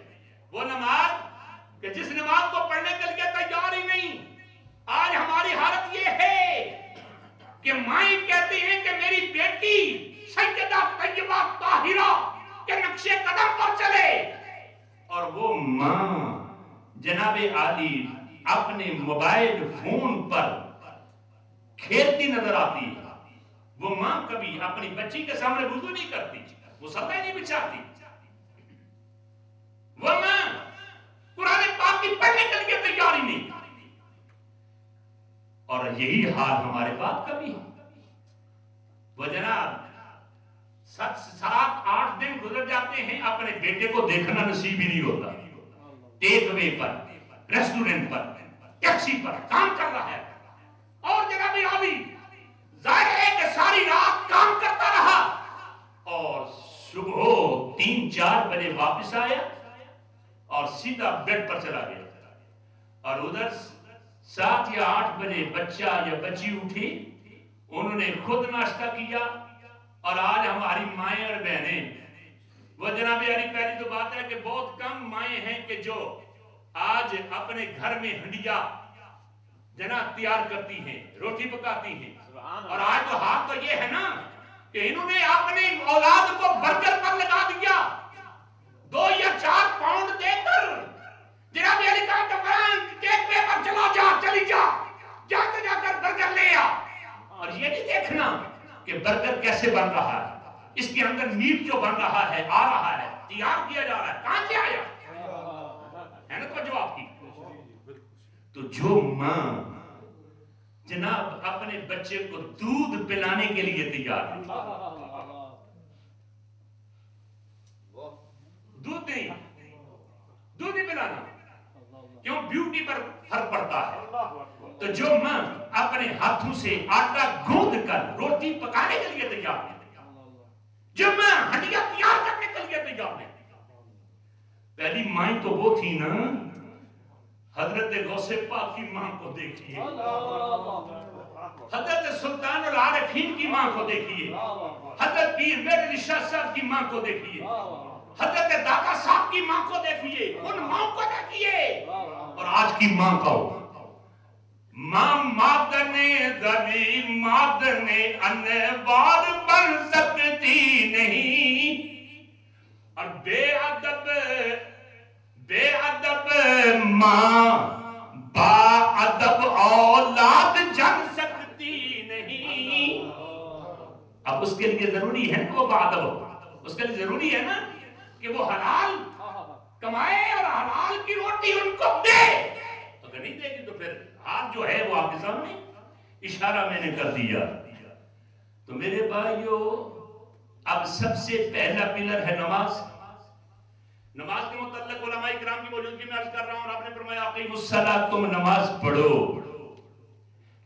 وہ نماز کہ جس نماز کو پڑھنے کے لیے تیار ہی نہیں، آج ہماری حالت یہ ہے کہ مائیں کہتی ہیں کہ میری بیٹی سیدہ طیبہ طاہرہ کے نقشے قدم پر چلے۔ اور وہ ماں جناب عالی اپنے موبائل فون پر کھیلتی نظر آتی ہے وہ ماں کبھی اپنی بچی کے سامنے وضو نہیں کرتی۔ وہ سطح نہیں بچھاتی۔ وہ ماں قرآن پاک کی پڑھنے کے لیے تیار ہی نہیں۔ اور یہی حال ہمارے پاس کبھی ہے۔ وہ جناب، سات سات، آٹھ دن گزر جاتے ہیں، اپنے بیٹے کو دیکھنا نصیب ہی نہیں ہوتا۔ ٹیک وے پر ریسٹورنٹ پر، ٹیکسی پر کام کر رہا ہے۔ اور جناب عالی ظاہر ہے کہ ساری رات کام کرتا رہا۔ صبح تین چار بجے واپس آیا اور سیدھا بیڈ پر چلا گیا۔ اور ادھر سات یا آٹھ بجے بچہ یا بچی اٹھی۔ انہوں نے خود ناشتہ کیا اور آج ہماری مائیں اور بہنیں۔ وہ جناب علی پہلی تو بات ہے کہ بہت کم مائیں ہیں کہ جو آج اپنے گھر میں ہنڈیا جناب تیار کرتی ہیں روٹی پکاتی ہیں۔ اور آج تو حال تو یہ ہے نا۔ کہ انہوں نے اپنی اولاد کو برگر پر لگا دیا۔ دو یا چار پاؤنڈ دے کر جناب علی کہا کہ فران کیک پہ پر چلا جا چلی جا جاتے جا کر برگر لے آ۔ اور یہ نہیں دیکھنا کہ برگر کیسے بن رہا ہے۔ اس کے اندر میٹ جو بن رہا ہے آ رہا ہے تیار کیا جا رہا ہے۔ کہاں سے آیا؟ ہے نا تو جواب کی؟ تو جو ماں جناب، اپنے بچے کو دودھ پلانے کے لیے تیار ہے دودھ نہیں دودھ نہیں پلانا۔ کیوں؟ بیوٹی پر فرق پڑتا ہے۔ تو جو ماں اپنے ہاتھوں سے آٹا گوند کر روٹی پکانے کے لیے تیار ہے، جو ماں ہڈیاں تیار کرنے کے لیے تیار ہے۔ پہلی مائیں تو وہ تھی نا حضرت غوث پاک کی ماں کو دیکھیے۔ حضرت سلطان العارفین کی ماں کو دیکھیے۔ حضرت پیر میرے رشاہ صاحب کی ماں کو دیکھیے۔ حضرت دادا صاحب کی ماں کو دیکھیے۔ ان ماں کو دیکھیے۔ اور آج کی ماں کو ماں مادنے ذری مادنے انوار بن سکتی نہیں۔ اور بے ادب بے ادب، ماں، با ادب اولاد جن سکتی نہیں۔ اب اس کے لیے ضروری ہے نا وہ با ادب۔ ہو اس کے لیے ضروری ہے نا کہ وہ حلال کمائے اور حلال کی روٹی ان کو دے۔ اگر نہیں دے گی تو پھر ہاتھ جو ہے وہ آپ کے سامنے اشارہ میں نے کر دیا۔ تو میرے بھائیو، اب سب سے پہلا پلر ہے نماز۔ نماز کے متعلق علماء کرام کی موجودگی میں عرض کر رہا ہوں اور آپ نے فرمایا اقیم الصلاۃ، تم نماز پڑھو۔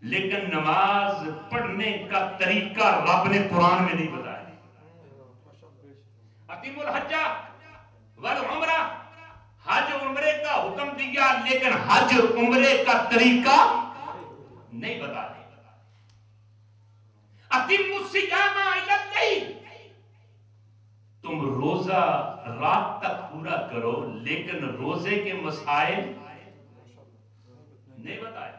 لیکن نماز پڑھنے کا طریقہ رب نے قرآن میں نہیں بتایا۔ اقیم الحجہ والعمرہ، حج عمرے کا حکم دیا، لیکن حج عمرے کا طریقہ نہیں بتا دیا اقیم الصیام الی اللیل تم روزہ رات تک پورا کرو، لیکن روزے کے مسائل نہیں بتائے۔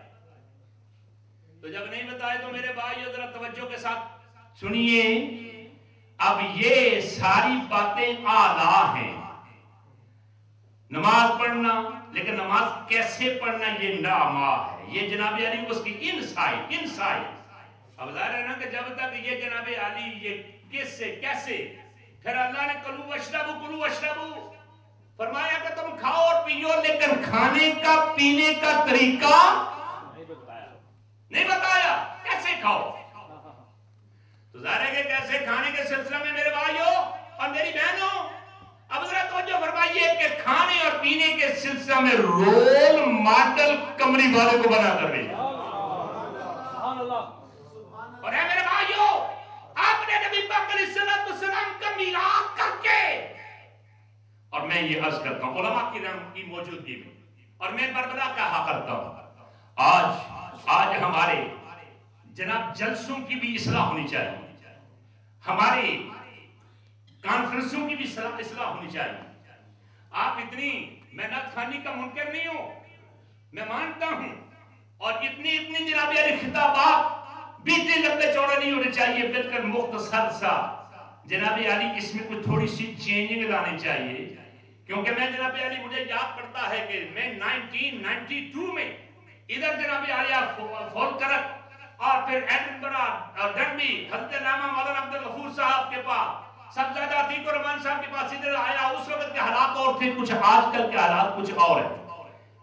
تو جب نہیں بتائے تو میرے بھائی ذرا توجہ کے ساتھ سنیے۔ اب یہ ساری باتیں آلہ ہیں۔ نماز پڑھنا، لیکن نماز کیسے پڑھنا یہ ناما ہے۔ یہ جناب علی اس کی انسائٹ انسائٹ اب ظاہر ہے نا کہ جب تک یہ جناب علی یہ کس سے کیسے پھر اللہ نے کلو وشربو کلو وشربو۔ فرمایا کہ تم کھاؤ اور پیو لیکن کھانے کا پینے کا طریقہ نہیں بتایا۔ کیسے کھاؤ؟ تو ظاہر ہے کہ کیسے کھانے کے سلسلہ میں میرے بھائیو اور میری بہنوں اب ذرا توجہ فرمائیے کہ کھانے اور پینے کے سلسلہ میں رول ماڈل کمری والوں کو بنا کر دیا السلام میلاد کر کے۔ اور میں یہ عرض کرتا ہوں، علماء کی رحم کی موجودگی میں۔ اور میں بربرا کہا کرتا ہوں۔ آج آج ہمارے جناب جلسوں کی بھی اصلاح ہونی چاہیے۔ ہمارے کانفرنسوں کی بھی اصلاح اصلاح ہونی چاہیے۔ آپ اتنی محنت خانی کا منکر نہیں ہو۔ میں مانتا ہوں، اور اتنی اتنی جناب علی خطابات بھی اتنے لمبے چوڑے نہیں ہونے چاہیے۔ بالکل مختصر سا جناب علی، اس میں کوئی تھوڑی سی چینجنگ لانی چاہیے۔ کیونکہ میں جناب علی، مجھے یاد پڑتا ہے کہ میں 1992 میں ادھر جناب علی فول کرک اور پھر ایڈنبرا اور ڈنبی حضرت علامہ مولانا عبد الغفور صاحب کے پاس سب زیادہ عتیق الرحمان صاحب کے پاس ادھر آیا۔ اس وقت کے حالات اور تھے، کچھ آج کل کے حالات کچھ اور ہیں۔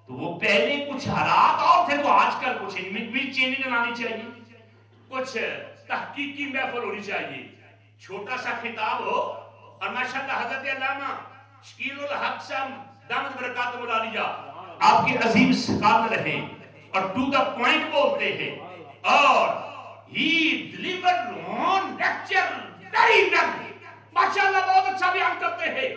تو وہ پہلے کچھ حالات اور تھے تو آج کل کچھ ان میں بھی چینجنگ لانی چاہیے۔ کچھ تحقیقی محفل ہونی چاہیے۔ چھوٹا سا خطاب ہو اور ماشاءاللہ حضرت علامہ شکیل الحق صاحب دامت برکات ملالیہ آپ کے عظیم سکالر ہیں اور ٹو دا پوائنٹ بولتے ہیں۔ اور he delivered on lecture very well ماشاءاللہ بہت اچھا بیان کرتے ہیں۔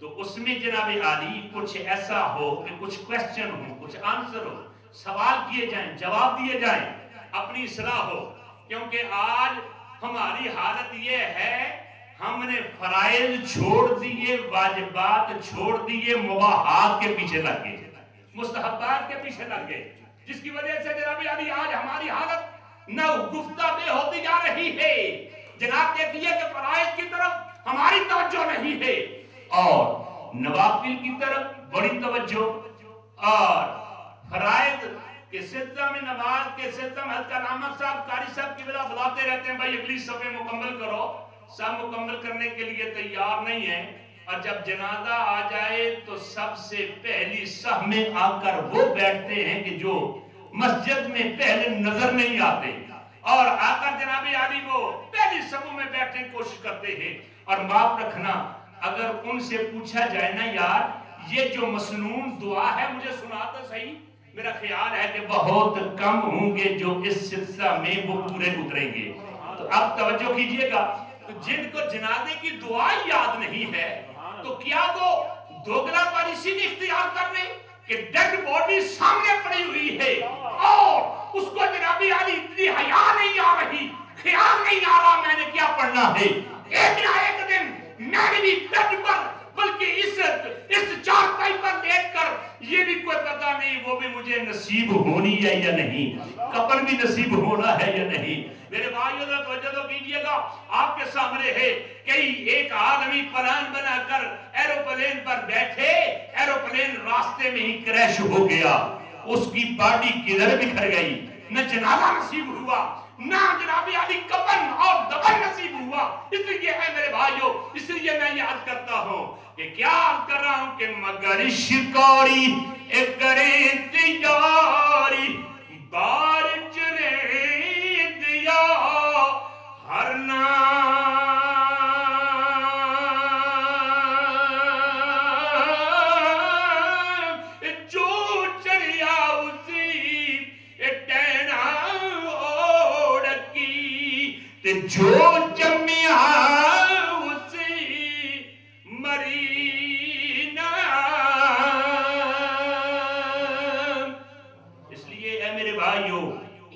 تو اس میں جناب عالی کچھ ایسا ہو کہ کچھ کوشچن ہو، کچھ آنسر ہو، سوال کیے جائیں، جواب دیے جائیں، اپنی اصلاح ہو۔ کیونکہ آج ہماری حالت یہ ہے، ہم نے فرائض چھوڑ دیے، واجبات چھوڑ دیے، مباحات کے پیچھے لگ گئے۔ مستحبات کے پیچھے لگ گئے۔ جس کی وجہ سے جناب علی، آج ہماری حالت نہ گفتہ بے ہوتی جا رہی ہے۔ جناب دیکھیے کہ فرائض کی طرف ہماری توجہ نہیں ہے۔ اور نوافل کی طرف بڑی توجہ۔ اور فرائض کے سلسلہ میں نماز کے سلسلہ میں حضرت علامہ صاحب، قاری صاحب کی بلا بلاتے رہتے ہیں، بھائی اگلی صفحے مکمل کرو۔ سب مکمل کرنے کے لیے تیار نہیں ہیں۔ اور جب جنازہ آ جائے تو سب سے پہلی صف میں آ کر وہ بیٹھتے ہیں کہ جو مسجد میں پہلے نظر نہیں آتے۔ اور آ کر جناب عالی وہ پہلی صفوں میں بیٹھنے کی کوشش کرتے ہیں۔ اور معاف رکھنا، اگر ان سے پوچھا جائے نا یار، یہ جو مسنون دعا ہے، مجھے سنا تو صحیح؟ میرا خیال ہے کہ بہت کم ہوں گے جو اس سلسلہ میں وہ پورے اتریں گے۔ تو اب توجہ کیجیے گا۔ تو جن کو جنازے کی دعا یاد نہیں ہے، تو کیا وہ دوگلا پالیسی نہیں اختیار کر رہے کہ ڈیڈ باڈی سامنے پڑی ہوئی ہے اور اس کو جنابی علی اتنی حیا نہیں آ رہی، خیال نہیں آ رہا میں نے کیا پڑھنا ہے۔ ایک نہ ایک دن میں نے بھی ڈیڈ پر بلکہ اس اس چارپائی پر دیکھ کر یہ بھی کوئی پتہ نہیں وہ بھی مجھے نصیب ہونی ہے یا نہیں۔ قبر بھی نصیب ہونا ہے یا نہیں؟ میرے بھائیوں نے توجہ تو کیجیے گا۔ آپ کے سامنے ہے کئی ایک آدمی پلان بنا کر ایروپلین پر بیٹھے، ایروپلین راستے میں ہی کریش ہو گیا۔ اس کی باڈی کدھر بکھر گئی؟ نہ جنازہ نصیب ہوا نہ جناب علی کفن اور دفن نصیب ہوا۔ اس لیے ہے میرے بھائیو، اس لیے میں یہ عرض کرتا ہوں کہ کیا عرض کر رہا ہوں کہ مگر شکاری، ایک کرے تیاری بارج رے دیا ہر نام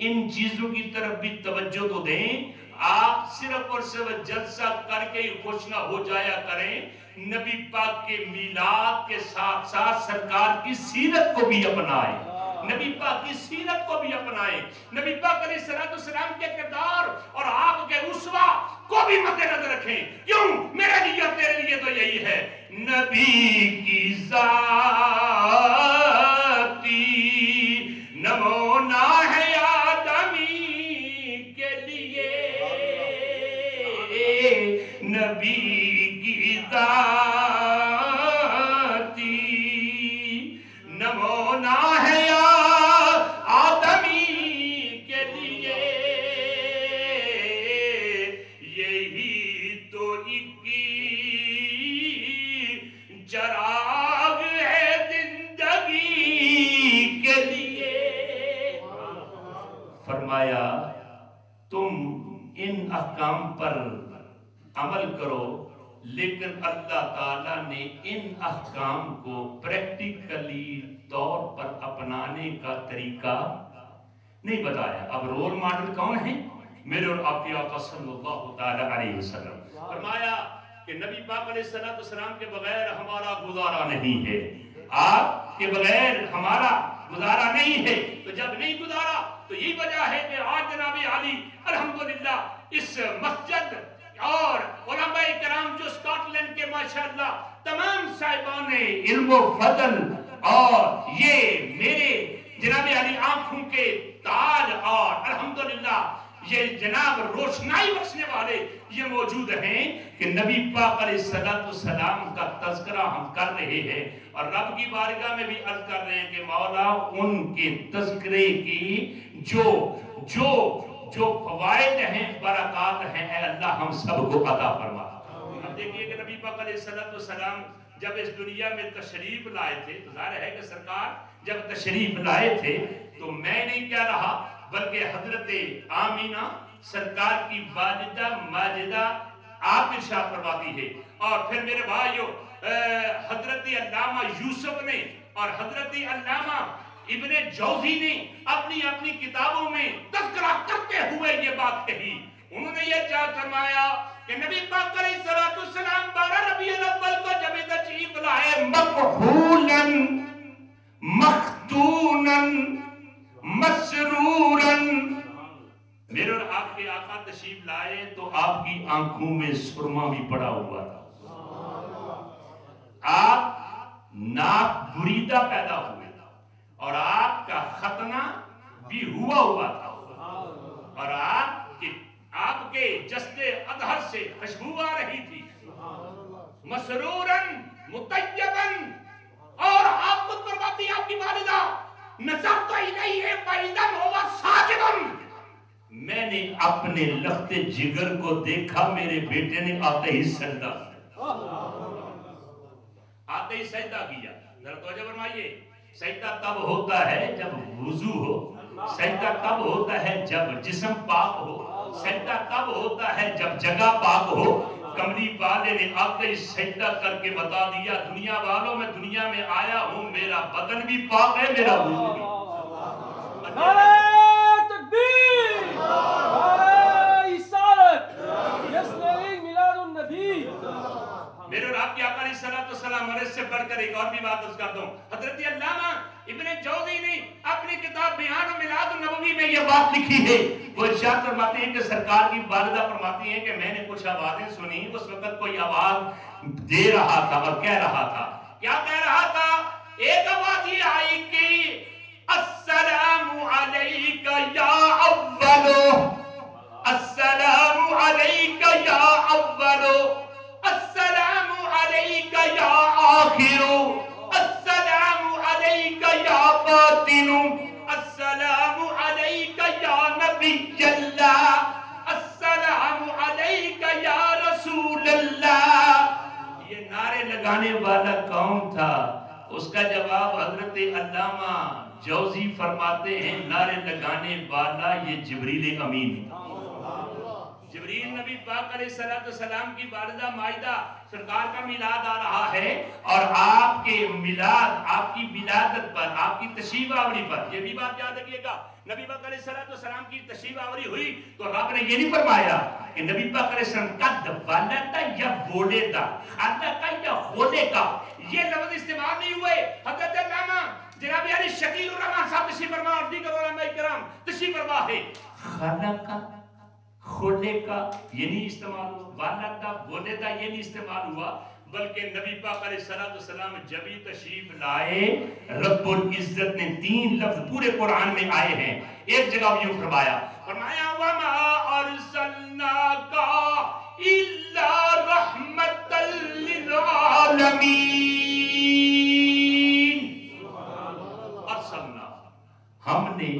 ان چیزوں کی طرف بھی توجہ تو دیں۔ آپ صرف اور صرف جلسہ کر کے ہی خوش نہ ہو جایا کریں۔ نبی پاک کے میلاد کے ساتھ ساتھ سرکار کی سیرت کو بھی اپنائیں۔ نبی پاک کی سیرت کو بھی اپنائیں۔ نبی پاک علیہ السلام کے کردار اور آپ کے رسوا کو بھی مد نظر رکھیں۔ کیوں؟ میرے لیے اور تیرے لیے تو یہی ہے۔ نبی کی ذاتی نمونہ ہے آدمی کے لیے۔ نبی کی ذاتی ان احکام پر عمل کرو، لیکن اللہ تعالیٰ نے ان احکام کو پریکٹیکلی طور پر اپنانے کا طریقہ نہیں بتایا۔ اب رول ماڈل کون ہے میرے اور آپ کی آقا صلی اللہ تعالیٰ علیہ وسلم۔ فرمایا کہ نبی پاک علیہ السلام کے بغیر ہمارا گزارا نہیں ہے۔ آپ کے بغیر ہمارا گزارا نہیں ہے۔ تو جب نہیں گزارا تو یہی وجہ ہے کہ آج جناب علی الحمدللہ اس مسجد اور علماء کرام جو سکاٹ لینڈ کے ماشاءاللہ تمام صاحبان علم و فضل اور یہ میرے جناب علی آنکھوں کے تاج اور الحمدللہ یہ جناب روشنائی بخشنے والے یہ موجود ہیں کہ نبی پاک علیہ السلام کا تذکرہ ہم کر رہے ہیں اور رب کی بارگاہ میں بھی عرض کر رہے ہیں کہ مولا ان کے تذکرے کی جو جو جو فوائد ہیں برکات ہیں۔ اے اللہ ہم سب کو عطا فرما۔ اب دیکھیے کہ نبی پاک علیہ السلام جب اس دنیا میں تشریف لائے تھے تو ظاہر ہے کہ سرکار جب تشریف لائے تھے تو میں نہیں کیا رہا بلکہ حضرت آمینہ سرکار کی والدہ ماجدہ آپ ارشاد فرماتی ہے اور پھر میرے بھائیو حضرت علامہ یوسف نے اور حضرت علامہ ابن جوزی نے اپنی اپنی کتابوں میں تذکرہ کرتے ہوئے یہ بات کہی۔ انہوں نے یہ چاہ فرمایا کہ نبی پاک علیہ السلام بارہ ربی الاول کو جب تشریف جی لائے مقحولا مختونا مسرورا میرے اور آپ کے آقا تشریف لائے تو آپ کی آنکھوں میں سرما بھی پڑا ہوا تھا۔ آپ ناک بریدہ پیدا ہوئے اور آپ کا ختنہ بھی ہوا ہوا تھا۔ اور آپ کے آپ کے جسد ادھر سے خوشبو آ رہی تھی۔ مسرورن، مطیبن، اور آپ خود فرماتی آپ کی والدہ نظر تو ہی نہیں ہے فائدن ہوا ساجدن میں نے اپنے لخت جگر کو دیکھا، میرے بیٹے نے آتے ہی سجدہ آتے ہی سجدہ کیا۔ ذرا توجہ فرمائیے۔ سجدہ تب ہوتا ہے جب وضو ہو۔ سجدہ تب ہوتا ہے جب جسم پاک ہو۔ سجدہ تب ہوتا ہے جب جگہ پاک ہو۔ کمری والے نے آتے سجدہ کر کے بتا دیا، دنیا والوں، میں دنیا میں آیا ہوں، میرا بدن بھی پاک ہے، میرا وضو بھی۔ نعرہ تکبیر نعرہ رسالت جشن عید میلاد النبی میرے اور آپ کی آقا علیہ الصلوۃ والسلام اور اس سے بڑھ کر ایک اور بھی بات اس کر دوں حضرت علامہ ابن جوزی نے اپنی کتاب بیان و میلاد النبوی میں یہ بات لکھی ہے۔ وہ ارشاد فرماتے ہیں کہ سرکار کی والدہ فرماتی ہیں کہ میں نے کچھ آوازیں سنی، اس وقت کوئی آواز دے رہا تھا اور کہہ رہا تھا۔ کیا کہہ رہا تھا؟ ایک آواز یہ آئی کہ السلام علیکہ یا اولو، السلام علیکہ یا اولو۔ السلام علیکہ یا آخرو السلام علیکہ یا باطنو السلام علیکہ یا نبی اللہ السلام علیکہ یا رسول اللہ یہ نعرے لگانے والا کون تھا، اس کا جواب حضرت علامہ جوزی فرماتے ہیں، نعرے لگانے والا یہ جبریل امین ہے۔ جبریل نبی پاک علیہ السلام کی والدہ مائدہ سرکار کا میلاد آ رہا ہے اور آپ کے میلاد، آپ کی ولادت پر، آپ کی تشریف آوری پر، یہ بھی بات یاد رکھیے گا۔ نبی پاک علیہ السلام کی تشریف آوری ہوئی تو رب نے یہ نہیں فرمایا کہ نبی پاک علیہ السلام قد ولدہ یا بولدہ اللہ کا یا خودے کا یہ لفظ استعمال نہیں ہوئے۔ حضرت علامہ جناب یعنی شکیل الرحمن صاحب تشریف فرما، اور دیگر علماء کرام تشریف فرما ہے۔ خلقہ خودے کا یہ نہیں استعمال ہوا، والا کا والدہ بولدہ یہ نہیں استعمال ہوا، بلکہ نبی پاک علیہ السلام جب ہی تشریف لائے، رب العزت نے تین لفظ پورے قرآن میں آئے ہیں، ایک جگہ یوں فرمایا فرمایا، وَمَا أَرْسَلْنَاكَ إِلَّا رَحْمَةً لِلْعَالَمِينَ۔ ارسلنا ہم نے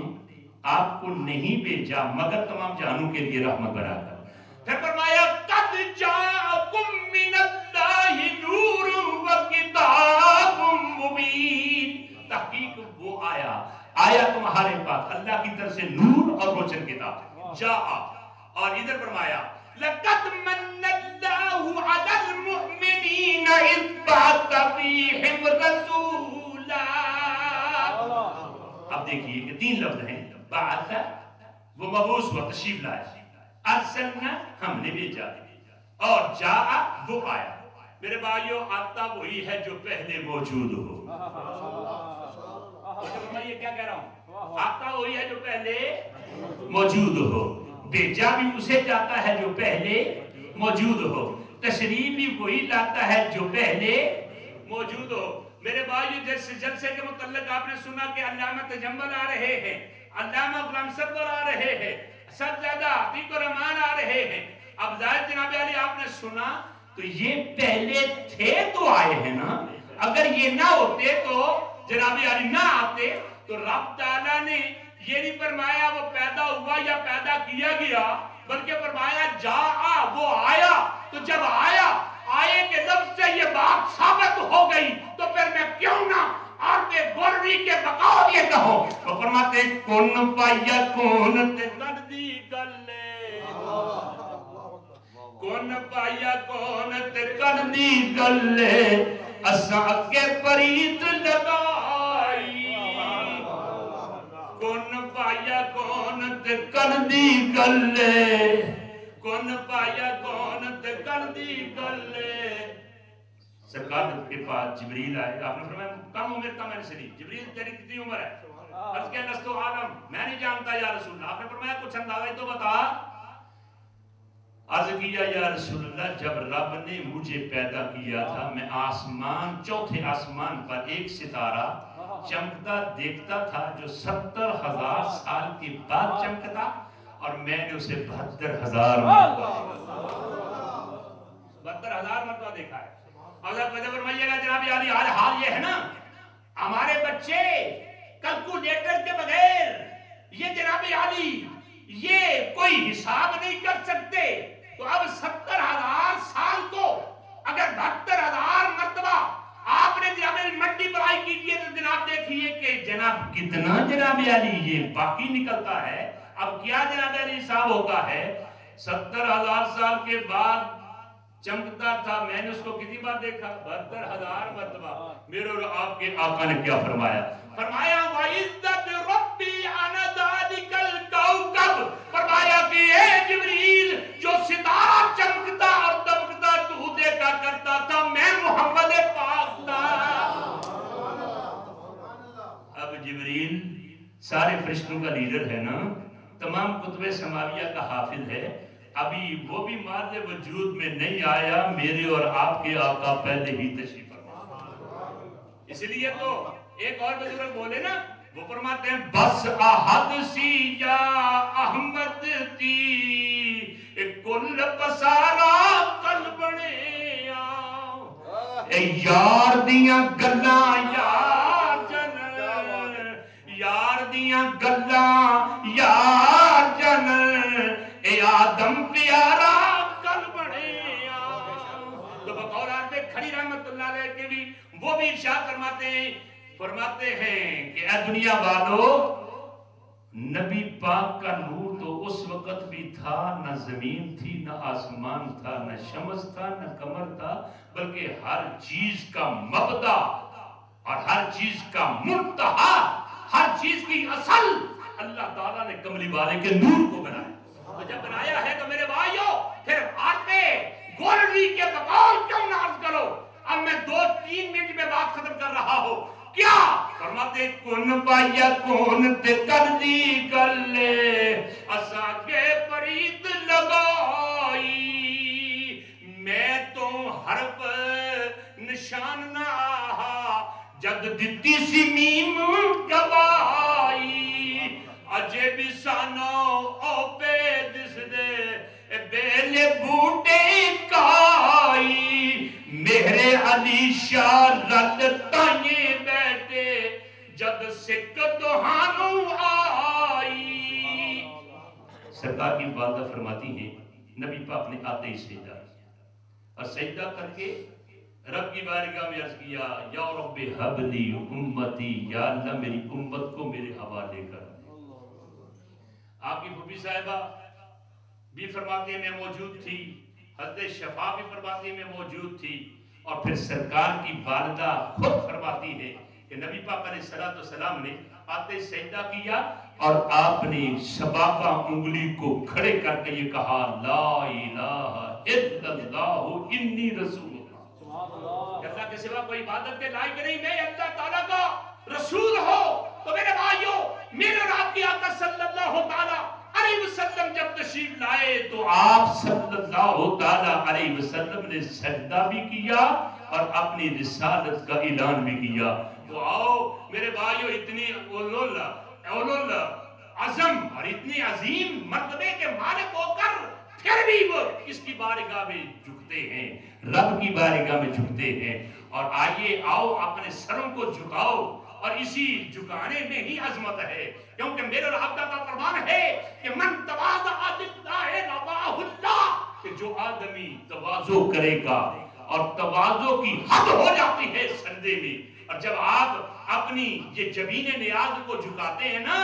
آپ کو نہیں بھیجا مگر تمام جہانوں کے لیے رحمت بنا کر پھر فرمایا قد جاءکم من اللہ نور و کتاب مبین تحقیق وہ آیا آیا تمہارے پاس اللہ کی طرف سے نور اور روشن کتاب۔ جا اور ادھر فرمایا لقد من اللہ علی المؤمنین اذ بعث فیہم رسولا۔ اب دیکھیے کہ تین لفظ ہیں۔ بعث وہ مبعوث ہوا، تشریف لائے۔ ارسلنا، ہم نے بھیجا۔ اور جا وہ آیا۔ میرے بھائیو، آتا وہی ہے جو پہلے موجود ہو۔ میں یہ کیا کہہ رہا ہوں؟ آتا وہی ہے جو پہلے موجود ہو۔ بیجا بھی اسے جاتا ہے جو پہلے موجود ہو۔ تشریف بھی وہی لاتا ہے جو پہلے موجود ہو۔ میرے بھائی جیسے جلسے کے متعلق آپ نے سنا کہ علامہ تجمل آ رہے ہیں علامہ غلام سرور آ رہے ہیں سب زیادہ عتیق الرحمان آ رہے ہیں۔ اب ظاہر جناب علی، آپ نے سنا، تو یہ پہلے تھے تو آئے ہیں نا؟ اگر یہ نہ ہوتے تو جناب علی نہ آتے، تو رب تعالیٰ نے یہ نہیں فرمایا وہ پیدا ہوا یا پیدا کیا گیا، بلکہ فرمایا جا آ، وہ آیا۔ تو جب آیا، آئے کے لفظ سے یہ بات ثابت ہو گئی، تو پھر میں کیوں نہ آتے گوری کے بقاؤ یہ کہو تو فرماتے ہیں کون پایا کون تے کردی گلے کون پایا کون تے کردی گلے اساں اگے پریت لگائی کون پایا کون تے کردی گلے کون پایا کون تے کردی گلے سرکار کے پاس جبریل آئے آپ نے فرمایا کم عمر کا میں نے سنی جبریل تیری کتنی عمر ہے عرض کہ لستو عالم، میں نہیں جانتا یا رسول اللہ، آپ نے فرمایا کچھ اندازہ تو بتا۔ عرض کیا، یا رسول اللہ، جب رب نے مجھے پیدا کیا تھا، میں آسمان، چوتھے آسمان پر ایک ستارہ چمکتا، دیکھتا تھا، جو ستر ہزار سال کے بعد چمکتا، اور میں نے اسے بہتر ہزار بہتر ہزار مرتبہ دیکھا ہے۔ اگر فرمائیے گا، جناب علی حال یہ ہے نا، ہمارے بچے کلکولیٹر کے بغیر یہ جناب علی یہ کوئی حساب نہیں کر سکتے۔ تو اب ستر ہزار سال کو اگر بہتر ہزار مرتبہ آپ نے جناب منڈی برائی کیجیے تو جناب دیکھیے کہ جناب کتنا جناب علی یہ باقی نکلتا ہے۔ اب کیا جناب علی حساب ہوتا ہے؟ ستر ہزار سال کے بعد چمکتا تھا۔ میں نے اس کو کتنی بار دیکھا؟ بہتر ہزار مرتبہ۔ میرے اور آپ کے آقا نے کیا فرمایا؟ فرمایا، وَعِزَّتِ رَبِّي عَنَ ذَلِكَ الْكَوْكَبِ۔ فرمایا، کہ اے جبریل، جو ستارہ چمکتا اور دمکتا تو دیکھا کرتا تھا، میں محمد پاک تھا۔ اب جبریل، سارے فرشتوں کا لیڈر ہے نا، تمام کتب سماویہ کا حافظ ہے۔ ابھی وہ بھی مارد وجود میں نہیں آیا، میرے اور آپ کے آقا پہلے ہی تشریف فرما اس لیے تو ایک اور بزرگ بولے نا، وہ فرماتے ہیں، بس احد سی یا احمد تی کل پسارا کل بنے اے یار دیاں گلاں یار جن یار دیاں گلاں یار جن اے آدم پیارا کل بڑے تو بقول آتے کھڑی رحمت اللہ علیہ کے بھی وہ بھی ارشاد فرماتے ہیں فرماتے ہیں کہ اے دنیا والو، نبی پاک کا نور تو اس وقت بھی تھا، نہ زمین تھی، نہ آسمان تھا، نہ شمس تھا، نہ کمر تھا، بلکہ ہر چیز کا مبدا اور ہر چیز کا منتہا، ہر چیز کی اصل اللہ تعالیٰ نے کملی والے کے نور کو بنایا۔ تو جب بنایا ہے تو میرے بھائیو، پھر آتے گولڈی کے بقول کیوں نہ عرض کرو؟ اب میں دو تین منٹ میں بات ختم کر رہا ہوں۔ کیا فرماتے کن پایا کون تے کر دی گلے اسا کے پریت لگائی میں تو حرف نشان نہ آہا جد دتی سی میم گوائی اجے بھی سانو او پہ دس دے بیلے بوٹے کائی میرے علی شاہ رل تائیں بیٹھے جد سکھ دوہانو آئی۔ سرکار کی والدہ فرماتی ہیں، نبی پاک نے آتے ہی سجدہ کیا۔ اور سجدہ کر کے رب کی بارگاہ میں عرض کیا، یا رب حبلی امتی، یا اللہ میری امت کو میرے حوالے کر۔ دے آپ کی پھوپھی صاحبہ بھی فرماتے میں موجود تھی، حضرت شفا بھی فرماتے میں موجود تھی۔ اور پھر سرکار کی والدہ خود فرماتی ہے کہ نبی پاک علیہ السلام نے آتے سجدہ کیا اور آپ نے شبابہ انگلی کو کھڑے کر کے یہ کہا لا الہ الا اللہ انی رسول اللہ. اللہ. کے سوا کوئی عبادت کے لائق نہیں میں اللہ تعالیٰ کا رسول ہو تو میرے بھائیوں میرے آپ کی آقا صلی اللہ تعالیٰ علیہ وسلم جب تشریف لائے تو آپ صلی اللہ تعالیٰ علیہ وسلم نے سجدہ بھی کیا اور اپنی رسالت کا اعلان بھی کیا۔ تو آؤ میرے بھائیوں اتنی اولول اولول عظم اور اتنی عظیم مرتبے کے مالک ہو کر پھر بھی وہ اس کی بارگاہ میں جھکتے ہیں، رب کی بارگاہ میں جھکتے ہیں۔ اور آئیے، آؤ، اپنے سروں کو جھکاؤ۔ اور اسی جھکانے میں ہی عظمت ہے۔ کیونکہ میرے اور آپ کا فرمان ہے کہ من تواضع للہ رفعہ اللہ، کہ جو آدمی تواضع کرے گا اور تواضع کی حد ہو جاتی ہے سجدے میں۔ اور جب آپ اپنی یہ جبین نیاز کو جھکاتے ہیں نا،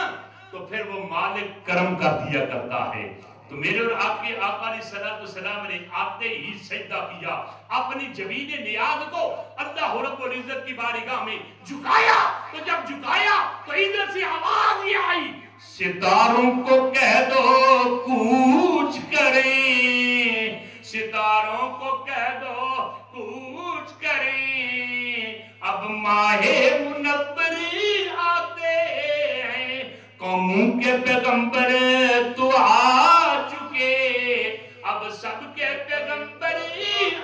تو پھر وہ مالک کرم کر دیا کرتا ہے۔ تو میرے اور آپ کے آقا علیہ الصلوۃ والسلام نے آتے ہی سجدہ کیا، اپنی جبین نیاز کو اللہ رب العزت کی بارگاہ میں جھکایا۔ تو جب جھکایا تو ادھر سے آواز یہ آئی، ستاروں کو کہہ دو کوچ کریں۔ ستاروں کو کہہ دو کوچ کریں۔ اب ماہ منور آتے ہیں، قوموں کے پیغمبر تو آ چکے سب کے پیغمبر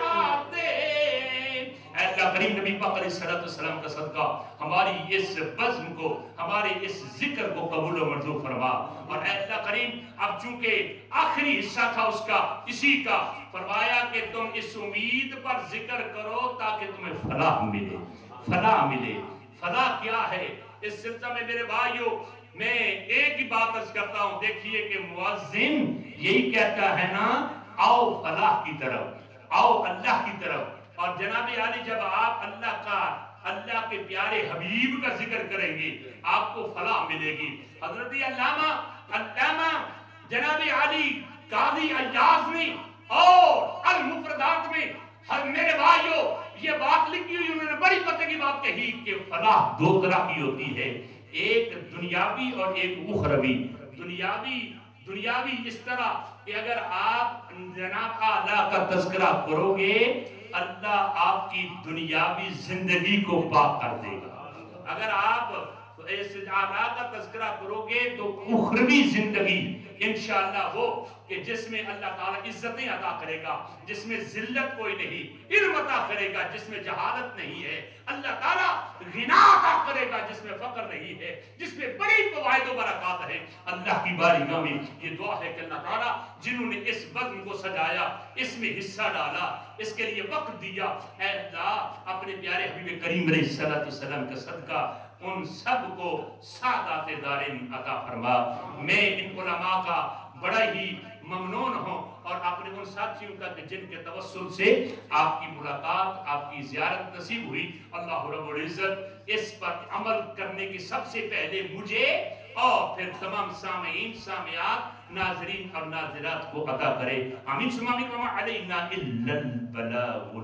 آتے ہیں اے اللہ کریم نبی پاک علیہ الصلوۃ والسلام کا صدقہ ہماری اس بزم کو ہمارے اس ذکر کو قبول و منظور فرما اور اے اللہ کریم اب چونکہ آخری حصہ تھا اس کا اسی کا فرمایا کہ تم اس امید پر ذکر کرو تاکہ تمہیں فلاح ملے فلاح ملے فلاح کیا ہے اس سلسلہ میں میرے بھائیوں میں ایک ہی بات اس کرتا ہوں دیکھیے کہ مؤذن یہی کہتا ہے نا آؤ فلاح کی طرف، آؤ اللہ کی طرف۔ اور جناب علی جب آپ اللہ کا، اللہ کے پیارے حبیب کا ذکر کریں گے، آپ کو فلاح ملے گی۔ حضرت علامہ علامہ جناب علی قاضی ایاز نے اور المفردات میں، ہر میرے بھائیوں یہ بات لکھی ہوئی انہوں نے بڑی پتہ کی بات کہی کہ فلاح دو طرح کی ہوتی ہے، ایک دنیاوی اور ایک اخروی۔ دنیاوی دنیاوی اس طرح کہ اگر آپ جناب اللہ کا تذکرہ کرو گے، اللہ آپ کی دنیاوی زندگی کو پاک کر دے گا۔ اگر آپ اس اعلیٰ کا تذکرہ کرو گے تو اخروی زندگی انشاءاللہ ہو کہ جس میں اللہ تعالیٰ عزتیں عطا کرے گا، جس میں ذلت کوئی نہیں، علم عطا کرے گا، جس میں جہالت نہیں ہے۔ اللہ تعالیٰ غنا عطا کرے گا، جس میں فقر نہیں ہے، جس میں بڑی فوائد و برکات ہے اللہ کی بارگاہ میں یہ دعا ہے کہ اللہ تعالیٰ جنہوں نے اس بزم کو سجایا، اس میں حصہ ڈالا، اس کے لیے وقت دیا۔ اے اللہ، اپنے پیارے حبیب کریم علیہ السلام کا صدقہ ان سب کو سعادت دارین عطا فرما۔ میں ان علماء کا بڑا ہی ممنون ہوں اور اپنے ان ساتھیوں کا کہ جن کے توسل سے آپ کی ملاقات، آپ کی زیارت نصیب ہوئی۔ اللہ رب العزت اس پر عمل کرنے کی سب سے پہلے مجھے اور پھر تمام سامعین، سامعات، ناظرین اور ناظرات کو عطا کرے۔ آمین۔ سمامین وما علینا الا البلاغ